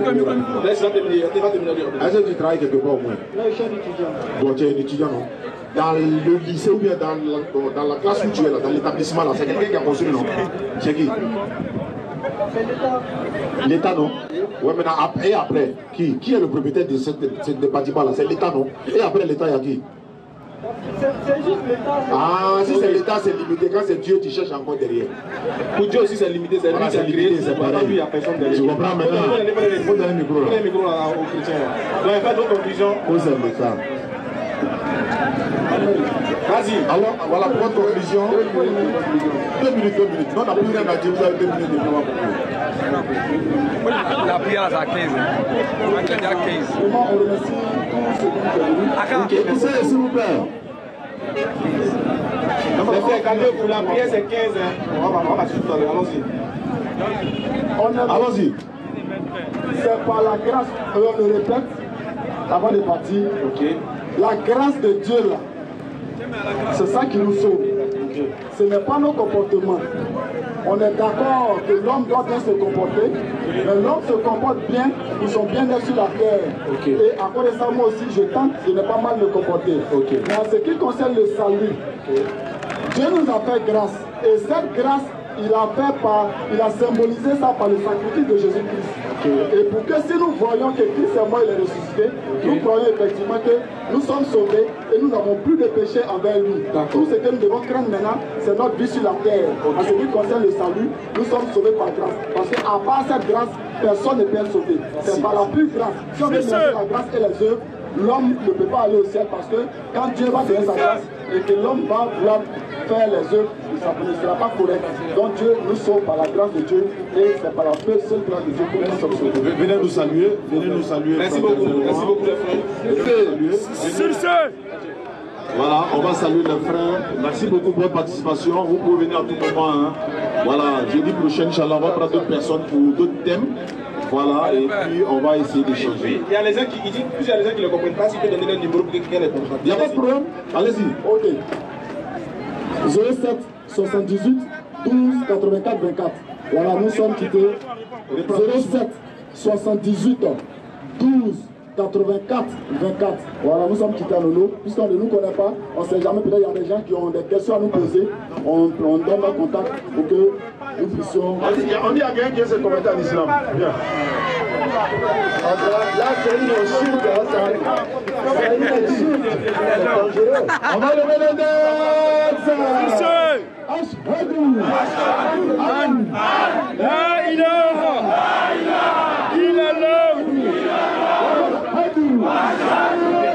Laisse-la terminer. Est-ce que tu travailles quelque part au moins? Non, je suis un étudiant. Bon, tu es un étudiant, non? Dans le lycée ou bien dans la, dans la classe où tu es là, dans l'établissement là, c'est quelqu'un qui a construit, non? C'est qui? C'est l'État. L'État, non? Ouais, maintenant, et après, qui? Qui est le propriétaire de ce de, de bâtiment là? C'est l'État, non? Et après l'État, il y a qui? C'est juste l'État. c'est- Ah, si c'est l'État, c'est limité. Quand c'est Dieu, tu cherches encore derrière. Pour Dieu aussi, c'est limité. C'est lui qui a c'est créé. limité, c'est Pas pareil. il n'y a personne derrière. Tu comprends maintenant? donner- faut donner- le micro, donner le micro aux chrétiens. Donc, il fait d'autres conclusions? Où c'est l'État Vas-y. Alors, voilà pour votre conclusion. Deux minutes, deux minutes. Non, on n'a plus rien à dire. Vous avez deux minutes de pouvoir conclure. La prière à 15. Il est déjà 15. Ok, poussez, s'il vous plaît. pour la prière, c'est 15. hein. On va, on va suivre, allons-y. Allons-y. C'est par la grâce, on le répète, avant de partir. La grâce de Dieu là, c'est ça qui nous sauve. Ce n'est pas nos comportements. On est d'accord que l'homme doit bien se comporter, mais l'homme se comporte bien, ils sont bien nés sur la terre. Et à cause de ça, moi aussi, je tente de ne pas mal me comporter. Mais en ce qui concerne le salut, Dieu nous a fait grâce. Et cette grâce, il a fait par, il a symbolisé ça par le sacrifice de Jésus-Christ. Et pour que si nous voyons que Christ est mort, il est ressuscité, nous croyons effectivement que nous sommes sauvés et nous n'avons plus de péché envers lui. Tout ce que nous devons craindre maintenant, c'est notre vie sur la terre. En ce qui concerne le salut, nous sommes sauvés par grâce. Parce qu'à part cette grâce, personne ne peut être sauvé. C'est par la pure grâce. Si on veut la grâce et les œuvres, l'homme ne peut pas aller au ciel parce que quand Dieu va donner sa grâce et que l'homme va vouloir faire les œuvres, ça ne sera pas correct. Donc Dieu nous sauve par la grâce de Dieu et c'est par la seule grâce de Dieu que nous sommes sauvés. Venez nous saluer. Venez nous saluer. Merci beaucoup. Merci beaucoup, les frères. Sur Voilà, on va saluer les frères. Merci beaucoup pour votre participation. Vous pouvez venir à tout moment. hein. Voilà, jeudi prochain, Inch'Allah, on va prendre d'autres personnes pour d'autres thèmes. Voilà, et puis on va essayer d'échanger. Il y a les gens qui disent, il y a les gens qui ne comprennent pas, s'il peut donner le numéro pour quelqu'un les comprenne. Il n'y a pas de problème. Allez-y. Ok. 07 78 12 84 24. Voilà, nous sommes quittés. 07 78 12 84 24. Voilà, nous sommes quittés à Nono. Puisqu'on ne nous connaît pas, on ne sait jamais, peut-être il y a des gens qui ont des questions à nous poser. On, on donne leur contact pour que nous puissions. On dit à quelqu'un qui est se convertir en islam. Bien. Là, c'est une C'est une. On va lever les danses. Ashhadu an La ilaha Machado